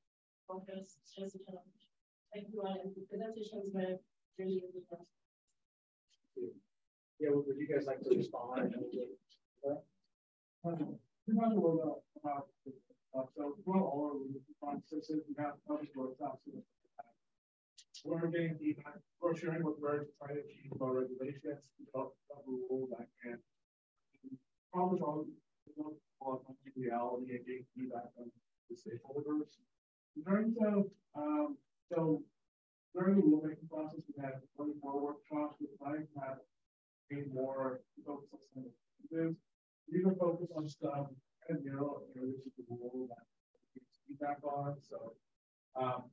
focus, just Thank you all, and the presentations were really, really nice. Yeah, would you guys like to respond? We're feedback, we're sharing with birds, trying to achieve our regulations, develop a rule that can probably on reality and getting feedback from the stakeholders. In terms of um, so during the rulemaking process, we had 24 workshops with planning to have more focus on some of the we can focus on stuff kind of narrow areas of the rule that feedback on. So um,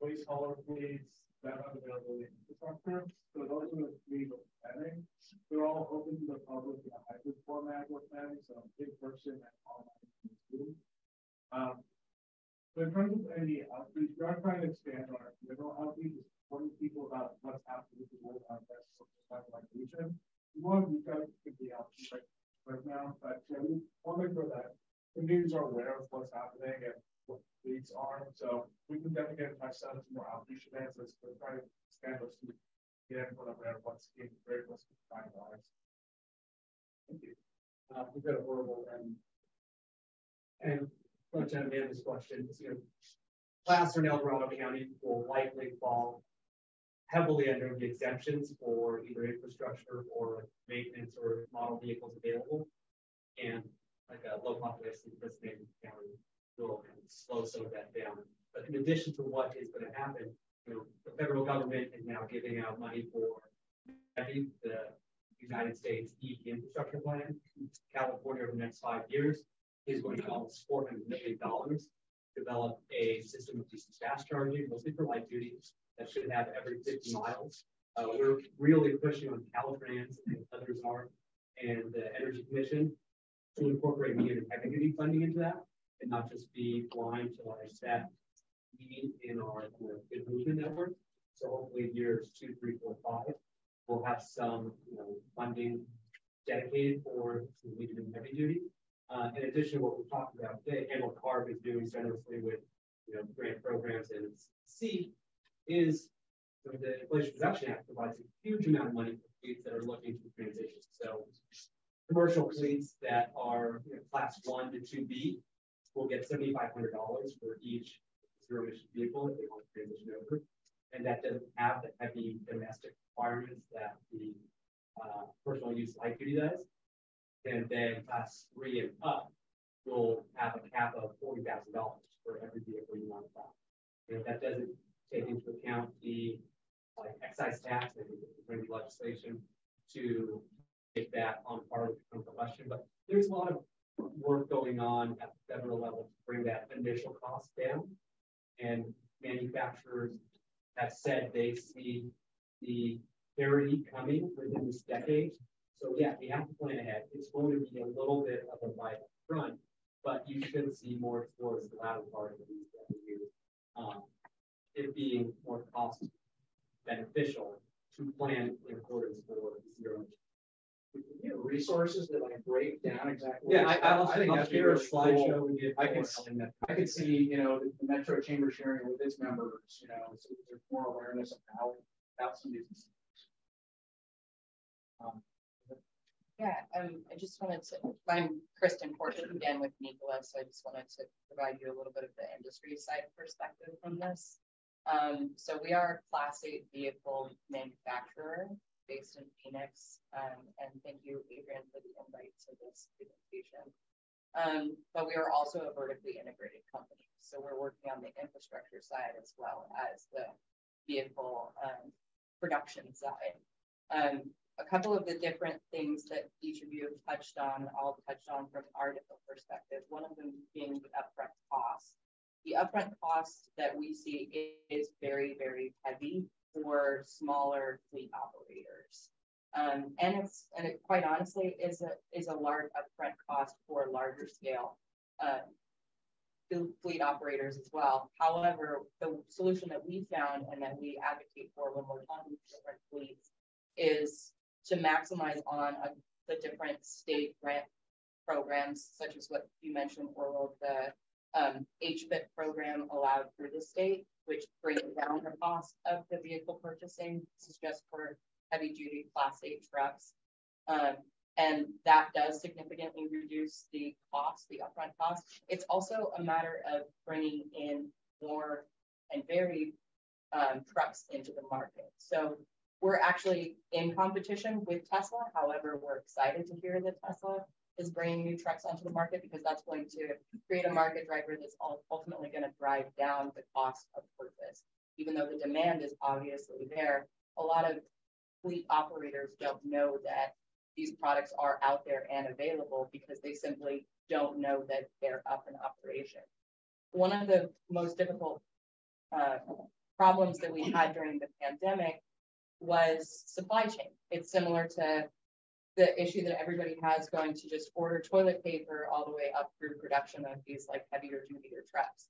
waste hauler fleets, that unavailability infrastructure. So those are the three we're planning. They're all open to the public in a hybrid format we're planning, so in person and online. Um, so in terms of any outreach, we are trying to expand our general outreach, informing people about what's happening with the world on best social One, we've got to get the outreach right right now, but yeah, we want to make sure that communities are aware of what's happening and what needs are. So we can some more outreach events as we're trying to expand those to get everyone aware of what's being very what's being finalized. Thank you. Uh, we've got a horrible and and let's have this question. You know, Placer in El Dorado County will likely fall heavily under the exemptions for either infrastructure or maintenance or model vehicles available. And like a low population participating county will slow some of that down. But in addition to what is going to happen, you know, the federal government is now giving out money for the United States EV infrastructure plan. California over the next five years is going to almost $400 million develop a system of decent fast charging, mostly for light duty, that should have every 50 miles. Uh, we're really pushing on Caltrans and others are, and the Energy Commission to incorporate heavy duty funding into that, and not just be blind to like that in our movement network. So hopefully years two, three, four, five, we'll have some you know, funding dedicated for medium and heavy duty. Uh, in addition to what we talked about today, Hamilton CARB is doing generously with you know grant programs and C is the Inflation Reduction Act provides a huge amount of money for fleets that are looking to transition. So commercial fleets that are you know, class one to two B will get $7,500 for each zero emission vehicle if they want to transition over. And that doesn't have the heavy domestic requirements that the uh, personal use light duty does. And then class three and up will have a cap of $40,000 for every vehicle you want to buy. And that doesn't take into account the like excise tax and bring legislation to take that on part of the question. But there's a lot of work going on at the federal level to bring that initial cost down. And have said they see the parity coming within this decade. So yeah, we have to plan ahead. It's going to be a little bit of a bite front, but you should see more towards the latter part of these years. Um, it being more cost beneficial to plan in accordance for zero. You know, resources that like break down exactly. Yeah, I, I'll, I think that's a slideshow. Cool. I can, I could see, you know, the Metro Chamber sharing with its members, you know, so there's more awareness of how, about some of these. Um, yeah, um, I just wanted to, I'm Kristen Porter again with Nikola, so I just wanted to provide you a little bit of the industry side perspective from this. Um, so we are a Class 8 vehicle manufacturer based in Phoenix. Um, and thank you, Adrian, for the invite to this presentation. Um, but we are also a vertically integrated company. So we're working on the infrastructure side as well as the vehicle um, production side. Um, a couple of the different things that each of you have touched on, all touched on from our different perspective. One of them being the upfront cost. The upfront cost that we see is very, very heavy for smaller fleet operators. Um, and it's and it quite honestly is a is a large upfront cost for larger scale uh, fleet operators as well. However, the solution that we found and that we advocate for when we're talking to different fleets is to maximize on a, the different state grant programs, such as what you mentioned, or the um, program allowed through the state, which brings down the cost of the vehicle purchasing. This is just for heavy duty class eight trucks. Um, and that does significantly reduce the cost, the upfront cost. It's also a matter of bringing in more and varied um, trucks into the market. So we're actually in competition with Tesla. However, we're excited to hear that Tesla is bringing new trucks onto the market because that's going to create a market driver that's ultimately going to drive down the cost of purchase. Even though the demand is obviously there, a lot of fleet operators don't know that these products are out there and available because they simply don't know that they're up in operation. One of the most difficult uh, problems that we had during the pandemic was supply chain. It's similar to the issue that everybody has going to just order toilet paper all the way up through production of these like heavier duty trucks.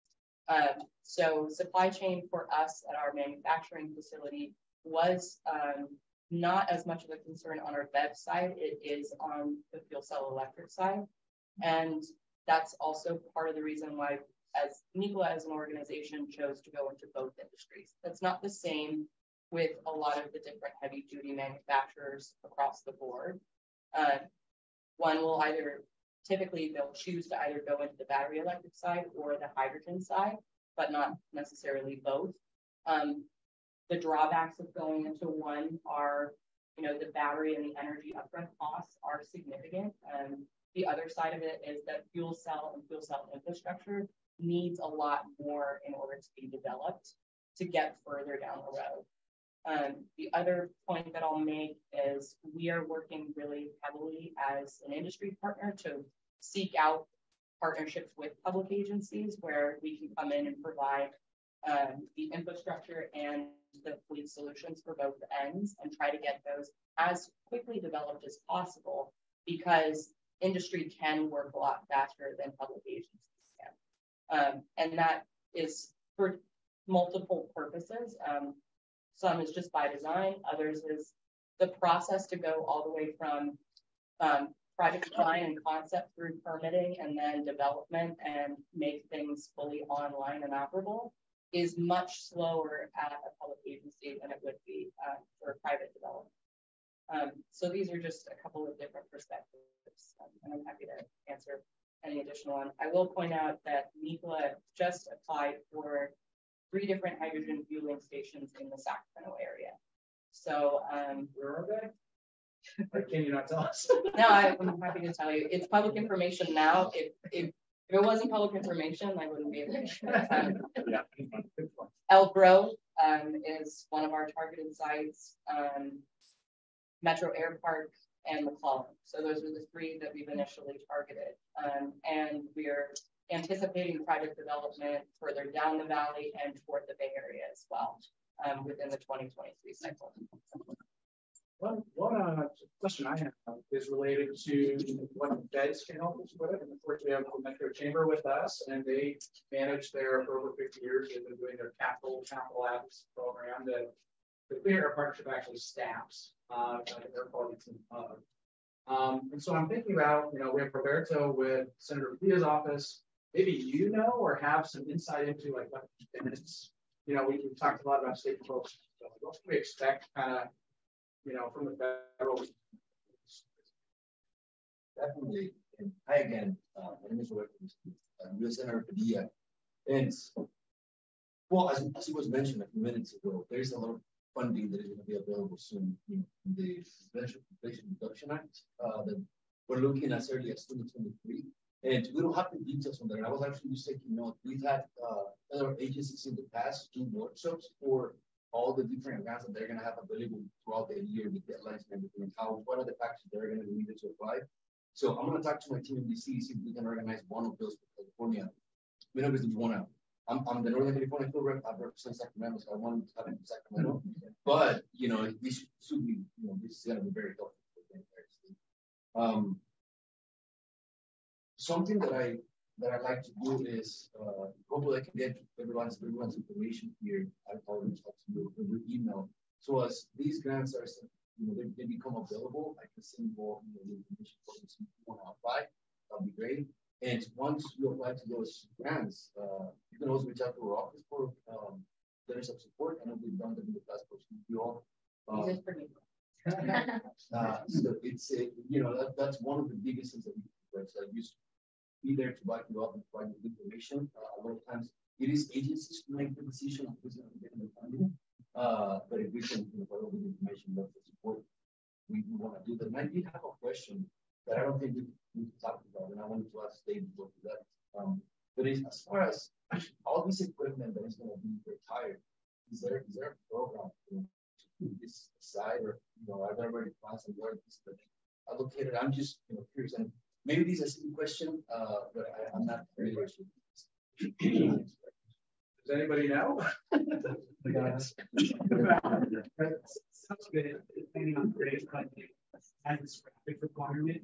Um, so supply chain for us at our manufacturing facility was um, not as much of a concern on our BEV side. It is on the fuel cell electric side. And that's also part of the reason why as Nikola as an organization chose to go into both industries. That's not the same with a lot of the different heavy duty manufacturers across the board. Uh, one will either, typically they'll choose to either go into the battery electric side or the hydrogen side, but not necessarily both. Um, the drawbacks of going into one are, you know, the battery and the energy upfront costs are significant. Um, the other side of it is that fuel cell and fuel cell infrastructure needs a lot more in order to be developed to get further down the road. Um, the other point that I'll make is we are working really heavily as an industry partner to seek out partnerships with public agencies where we can come in and provide um, the infrastructure and the fleet solutions for both ends and try to get those as quickly developed as possible because industry can work a lot faster than public agencies can. Um, and that is for multiple purposes. Um, some is just by design, others is the process to go all the way from um, project design and concept through permitting and then development and make things fully online and operable is much slower at a public agency than it would be uh, for private development. Um, so these are just a couple of different perspectives, um, and I'm happy to answer any additional one. I will point out that Nikola just applied for three different hydrogen fueling stations in the Sacramento area. So um, where are they? Or can you not tell us? no, I'm happy to tell you. It's public information now. If, if, if it wasn't public information, I wouldn't be able to um, yeah. Elk Grove um, is one of our targeted sites. Um, Metro Air Park and McClellan. So those are the three that we've initially targeted. Um, and we're anticipating project development further down the valley and toward the Bay Area as well um, within the 2023 cycle. One, uh, question I have is related to what feds can help us with. And of course, we have the Metro Chamber with us, and they manage their for over 50 years. They've been doing their capital capital apps program that the Clean Air Partnership actually staffs uh, air quality team. Um, and so I'm thinking about, you know, we have Roberto with Senator Padilla's office maybe you know or have some insight into like what it's, you know, we, have talked a lot about state. So what can we expect kind of, you know, from the federal? Definitely. And hi again, uh, my name is. Senator Padilla. And well, as, as it was mentioned a few minutes ago, there's a lot of funding that is going to be available soon in the Inflation Reduction Act uh, that we're looking as early as 2023 And we don't have the details on that. I was actually just taking note. We've had uh, other agencies in the past do workshops for all the different grants that they're going to have available throughout the year with deadlines and everything. And how what are the factors they're going to need to apply? So I'm going to talk to my team in DC, see if we can organize one of those for California. We know if you want. I'm, I'm the Northern California field rep. I represent Sacramento, so I want to it in Sacramento. But you know, this should be, you know, this is going to be very helpful. Um, something that I that I like to do is uh, hopefully I can get everyone's everyone's information here. I always talk to you through email. So as these grants are you know they, they become available, I can send you all you know, the information for you if want to apply. That'd be great. And once you apply to those grants, uh, you can also reach out to our office for um, letters of support. I know we've done that in the past, but you all. Um, uh, so it's a, you know that, that's one of the biggest things that we do. So I used be there to back you up and provide you information. Uh, a lot of times it is agencies who make the decision of to get the funding. Uh, but if we can provide the information that the support we, we want to do that. And I did have a question that I don't think we, we talked about, and I wanted to ask Dave about that. Um, but is, as far as all this equipment that is going to be retired, is there is there a program to put this aside, or you know, are there already plans and where this allocated? I'm just you know curious, and maybe this is a silly question, uh, but I, am not very sure. Does anybody know? Sounds good, depending on grade, but as a scrappage requirement,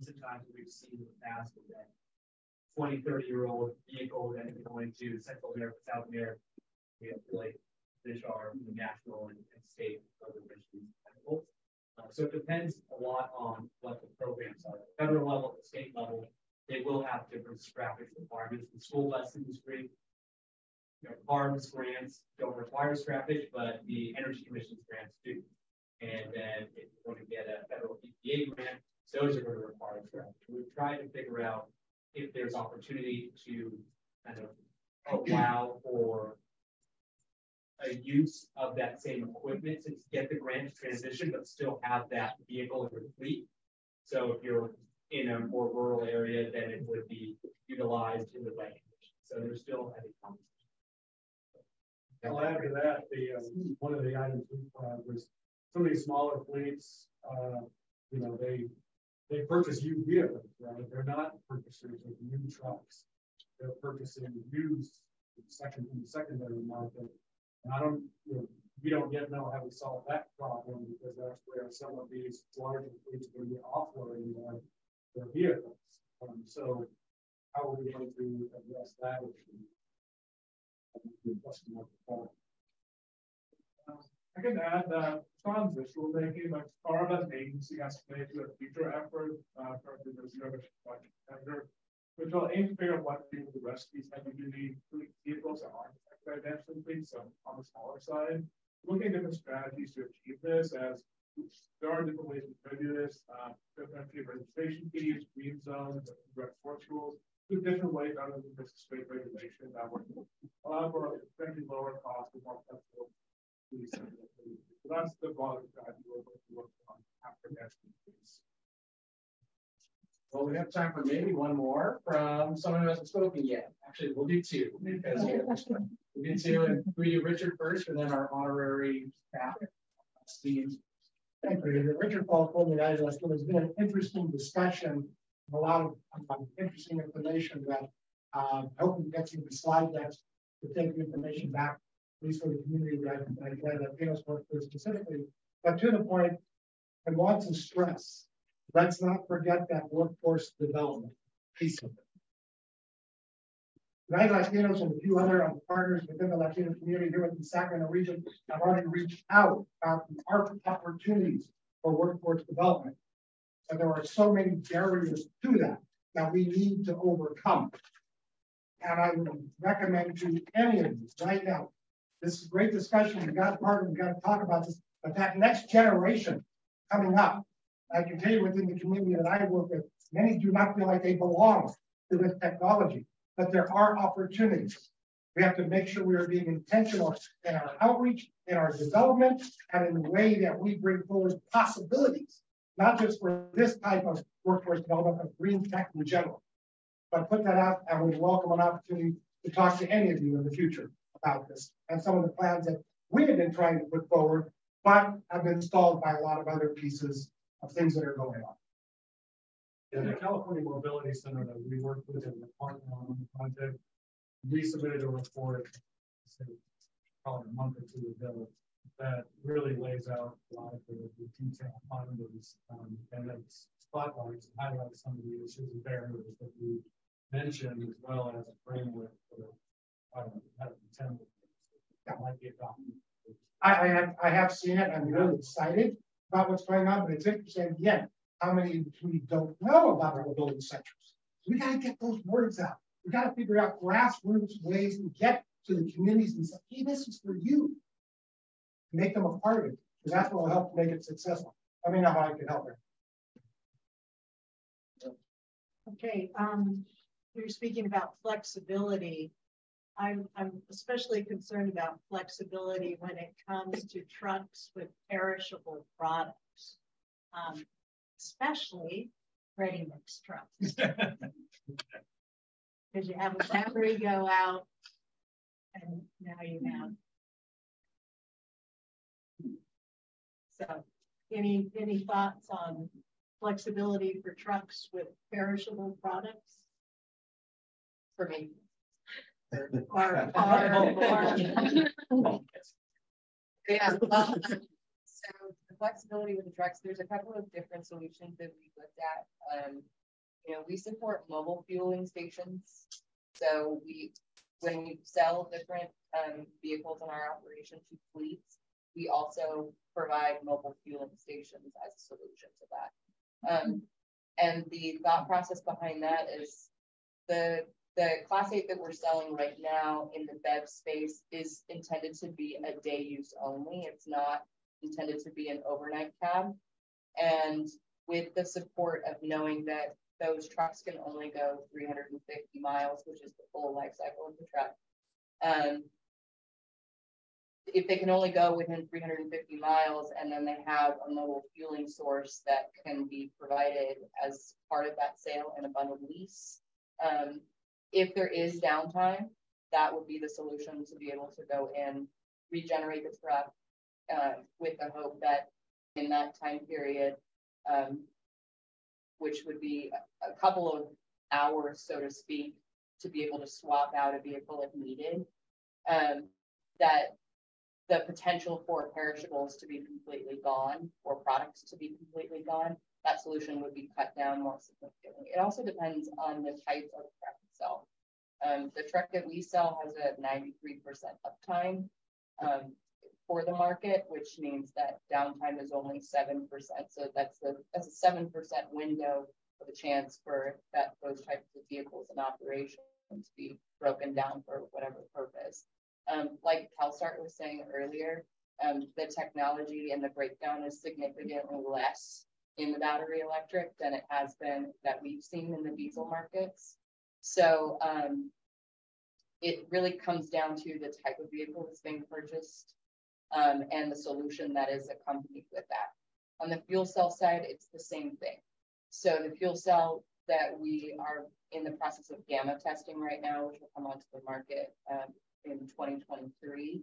sometimes we've seen in the past that 20, 30 year old vehicle that is going to Central America, South America, we have to like finish our national and, and state regulations. Uh, so it depends a lot on what the programs are. Federal level, the state level, they will have different scrappage requirements. The school bus industry, you know, CARB's grants don't require scrappage, but the energy commission's grants do. And then if you're going to get a federal EPA grant, those are going to require scrappage. We've tried to figure out if there's opportunity to kind of allow for a use of that same equipment to get the grant to transition, but still have that vehicle in your fleet. So if you're in a more rural area, then it would be utilized in the right. So there's still a conversation. I'll add to that, the, uh, one of the items we was some of these smaller fleets, uh, you know, they, they purchase used vehicles, right? They're not purchasers of new trucks. They're purchasing used second in the secondary market and I don't, you know, we don't yet know how to solve that problem because that's where some of these larger fleets are going to be offloading their, their vehicles. Um, so how are we going to address that issue? I can add that transit rulemaking, like CARB as an agency has committed to a future effort uh, for the emission budget which will aim to figure out what to with the rest of these heavy duty vehicles that aren't residential fleets so on the smaller side. Looking at different strategies to achieve this as there are different ways we could do this, uh, different registration fees, green zones, direct sports rules, different ways other than just straight regulation that would allow for potentially lower cost and more flexible So that's the broader strategy we're going to work on after next week. Well, we have time for maybe one more from someone who hasn't spoken yet. Actually, we'll do two because we'll do two and we do Richard first and then our honorary staff. Steve. Thank you. Richard Paul Coleman, It's been an interesting discussion, a lot of um, interesting information that um, I hope we get some slide decks to take the information back, at least for the community that I that Pinos worked for specifically. But to the point, I want to stress Let's not forget that workforce development piece of it. United Latinos and a few other um, partners within the Latino community here in the Sacramento region have already reached out about the opportunities for workforce development. And there are so many barriers to that that we need to overcome. And I would recommend to any of you right now, this is a great discussion. We got part of we got to talk about this, but that next generation coming up I can tell you within the community that I work with, many do not feel like they belong to this technology, but there are opportunities. We have to make sure we are being intentional in our outreach, in our development, and in the way that we bring forward possibilities not just for this type of workforce development, but green tech in general. But put that out and we welcome an opportunity to talk to any of you in the future about this and some of the plans that we have been trying to put forward, but have been stalled by a lot of other pieces of things that are going on. Yeah, the California Mobility Center that we worked with and the partner on the project, we submitted a report, say, probably a month or two ago, that really lays out a lot of the, the detail findings, um, and it's spotlights, and highlights some of the issues and barriers that we mentioned, as well as a framework for, um, how to contend with things that might be adopted. I, I have, I have seen it. I'm really excited about what's going on, but it's interesting again, how many we don't know about our mobility centers. We gotta get those words out. We gotta figure out grassroots ways to get to the communities and say, hey, this is for you. Make them a part of it, because that's what will help make it successful. Let me know how I can help her. Okay, um, you're speaking about flexibility. I'm, I'm especially concerned about flexibility when it comes to trucks with perishable products. Um, especially ready mix trucks. Because you have a battery go out and now you have. So any, any thoughts on flexibility for trucks with perishable products? For me. Or, or, or. Yeah, so the flexibility with the trucks, there's a couple of different solutions that we looked at. Um, you know, we support mobile fueling stations. So we, when we sell different um, vehicles in our operation to fleets, we also provide mobile fueling stations as a solution to that. Um, and the thought process behind that is the the class eight that we're selling right now in the BEV space is intended to be a day use only. It's not intended to be an overnight cab. And with the support of knowing that those trucks can only go 350 miles, which is the full life cycle of the truck. Um, if they can only go within 350 miles and then they have a mobile fueling source that can be provided as part of that sale in a bundled lease, um, if there is downtime, that would be the solution to be able to go in, regenerate the truck, uh, with the hope that in that time period, um, which would be a, a couple of hours, so to speak, to be able to swap out a vehicle if needed, um, that the potential for perishables to be completely gone or products to be completely gone, that solution would be cut down more significantly. It also depends on the type of truck itself. Um, the truck that we sell has a 93% uptime. Um, for the market, which means that downtime is only 7%. So that's the that's a 7% window of a chance for that those types of vehicles in operation to be broken down for whatever purpose. Um, like CALSTART was saying earlier, um, the technology and the breakdown is significantly less in the battery electric than it has been that we've seen in the diesel markets. So um, it really comes down to the type of vehicle that's being purchased um, and the solution that is accompanied with that. On the fuel cell side, it's the same thing. So the fuel cell that we are in the process of gamma testing right now, which will come onto the market um, in 2023,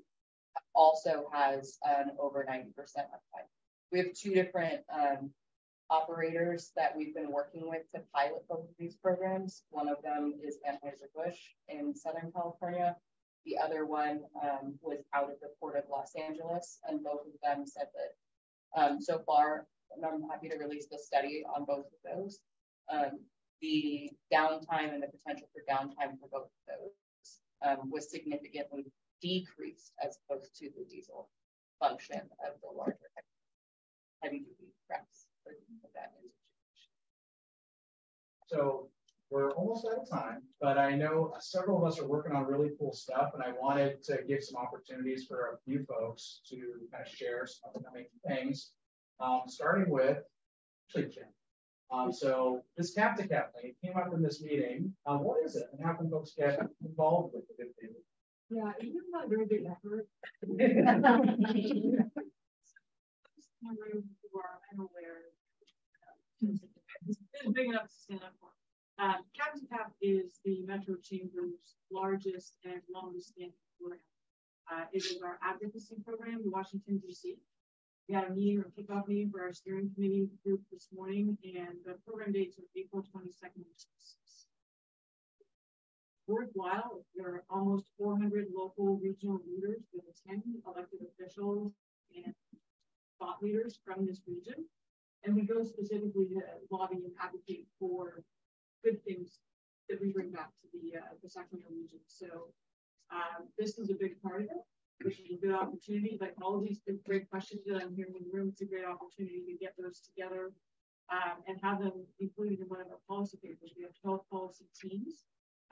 also has an over 90% uptime. We have two different um, operators that we've been working with to pilot both of these programs. One of them is Anheuser-Busch in Southern California, the other one um, was out of the Port of Los Angeles, and both of them said that um, so far, and I'm happy to release the study on both of those. Um, the downtime and the potential for downtime for both of those um, was significantly decreased as opposed to the diesel function of the larger heavy duty trucks. So we're almost out of time, but I know several of us are working on really cool stuff, and I wanted to give some opportunities for a few folks to kind of share some upcoming things. Um, starting with Kim. Um, so this cap to cap thing came up in this meeting. Um, what is it, and how can folks get involved with it? Yeah, it's not a very big effort. It's big enough to stand up for. Um, Cap-to-Cap is the Metro Chamber's largest and longest standing program. Uh, it is our advocacy program in Washington, D.C. We had a meeting or kickoff meeting for our steering committee group this morning, and the program dates are April 22nd. Worthwhile, there are almost 400 local regional leaders that attend, elected officials, and thought leaders from this region. And we go specifically to lobby and advocate for good things that we bring back to the, uh, the Sacramento region. So um, this is a big part of it, which is a good opportunity. Like all of these great questions that I'm hearing in the room, it's a great opportunity to get those together um, and have them included in one of our policy papers. We have 12 policy teams.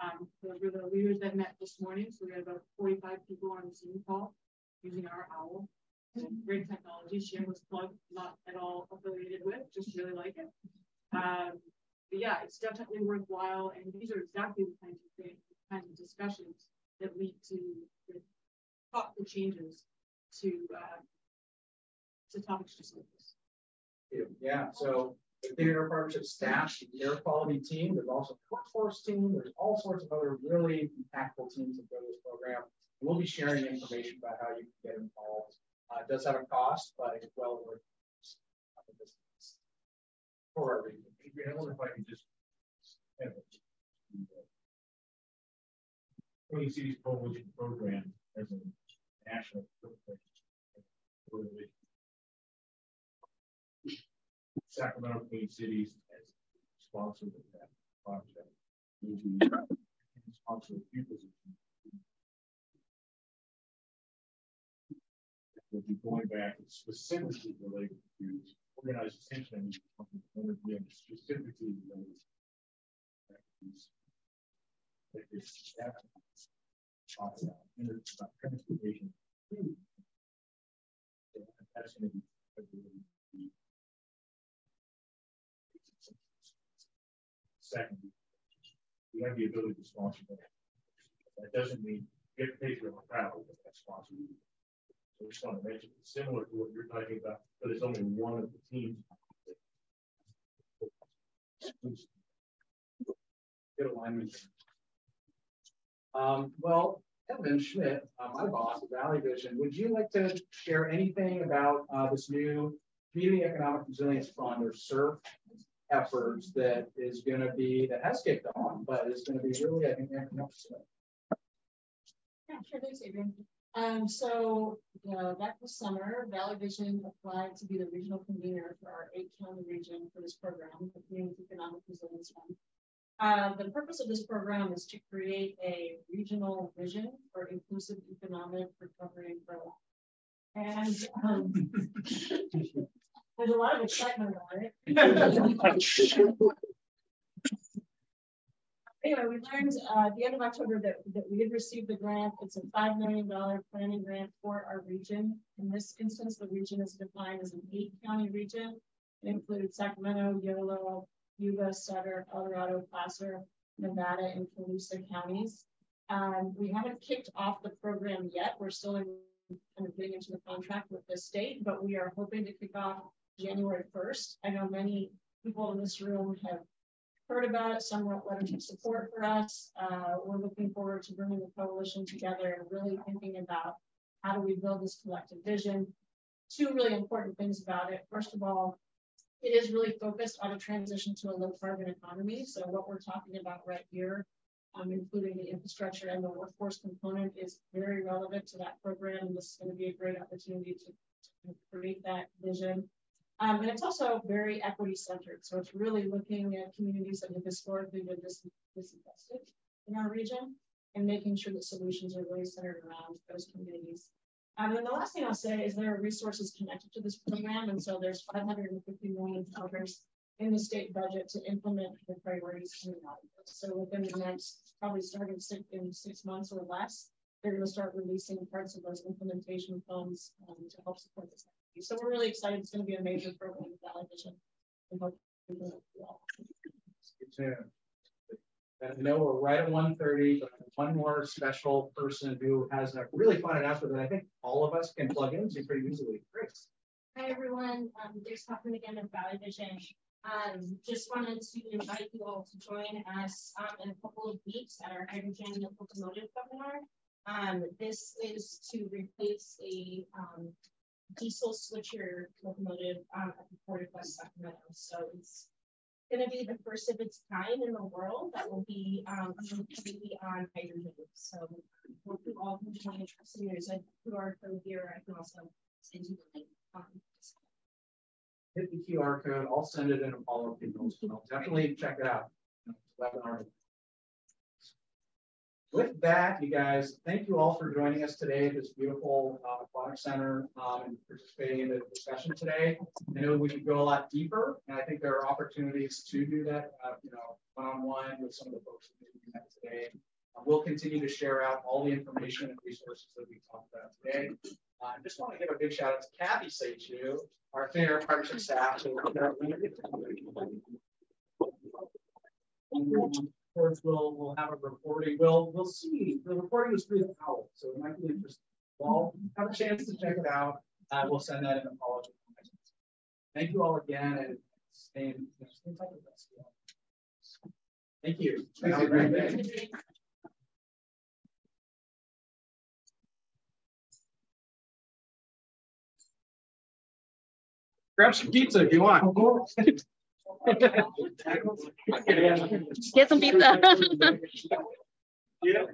Um, those were the leaders that met this morning. So we had about 45 people on the Zoom call using our OWL great technology. Shameless plug, not at all affiliated with, just really like it. Um, but yeah, it's definitely worthwhile. And these are exactly the kinds of things, kinds of discussions that lead to thoughtful changes to uh, to topics just like this. Yeah, so the theater partnership staff, the air quality team, there's also the workforce team, there's all sorts of other really impactful teams that go to this program. We'll be sharing information about how you can get involved uh, it does have a cost, but it's well worth it for our region. I wonder if I can just have Clean Cities Coalition Program as a national Sacramento Clean Cities as sponsor of that project. Sponsor a few positions will be going back and specifically related to organized attention and and specifically related about transportation. That's going to Second, we have the ability to sponsor that. That doesn't mean get paid for travel, but that's sponsored. I just want to mention it's similar to what you're talking about, but it's only one of the teams. Good alignment. Um, well, Evan Schmidt, uh, my boss at Valley Vision, would you like to share anything about uh, this new Community Economic Resilience Fund or CERF efforts that is going to be, that has kicked on, but is going to be really, I think, economic. Yeah, sure, thanks, Adrian. Um, so uh, back this summer, Valley Vision applied to be the regional convener for our eight county region for this program, the Community Economic Resilience Fund. Uh, the purpose of this program is to create a regional vision for inclusive economic recovery and growth. And um, there's a lot of excitement about it. anyway, we learned uh, at the end of October that, that we had received the grant. It's a $5 million planning grant for our region. In this instance, the region is defined as an eight county region. It includes Sacramento, Yolo, Yuba, Sutter, El Dorado, Placer, Nevada, and Colusa counties. Um, we haven't kicked off the program yet. We're still in, kind of getting into the contract with the state, but we are hoping to kick off January 1st. I know many people in this room have heard about it. Some wrote letters of support for us. Uh, we're looking forward to bringing the coalition together and really thinking about how do we build this collective vision. Two really important things about it. First of all, it is really focused on a transition to a low carbon economy. So what we're talking about right here, um, including the infrastructure and the workforce component is very relevant to that program. And This is going to be a great opportunity to, to create that vision. Um, and it's also very equity centered. So it's really looking at communities that have historically been dis disinvested in our region and making sure that solutions are really centered around those communities. Um, and the last thing I'll say is there are resources connected to this program. And so there's 550 million dollars in the state budget to implement the priorities coming out of this. So within the next, probably starting six, in six months or less, they're going to start releasing parts of those implementation funds um, to help support this so we're really excited. It's going to be a major program with Valley Vision. And I know we're right at 1.30, but one more special person who has a really fun announcement that I think all of us can plug into pretty easily. Grace. Hi, everyone. Um, Grace Hoffman again of Valley Vision. Um, just wanted to invite you all to join us um, in a couple of weeks at our hydrogen locomotive webinar. Um, this is to replace a um, diesel switcher locomotive um, at the Port of West Sacramento. So it's going to be the first of its kind in the world that will be um, completely on hydrogen. So hope you all can join us. There's a QR code here. I can also send you the link. Um, hit the QR code. I'll send it in a follow-up email. Definitely check it out. Webinar. With that, you guys, thank you all for joining us today at this beautiful uh, aquatic center um, and participating in the discussion today. I know we could go a lot deeper, and I think there are opportunities to do that, uh, you know, one-on-one with some of the folks that we met today. Uh, we'll continue to share out all the information and resources that we talked about today. Uh, I just want to give a big shout out to Kathy Seichu, our fair partnership staff. Of course, we'll, we'll have a recording. We'll, we'll see. The recording was pretty powerful, so it might be interesting. We'll have a chance to check it out. Uh, we'll send that in the follow-up. Thank you all again and stay in, stay in touch with us. Thank you. Have a great day. Grab some pizza if you want. Get some pizza. yeah.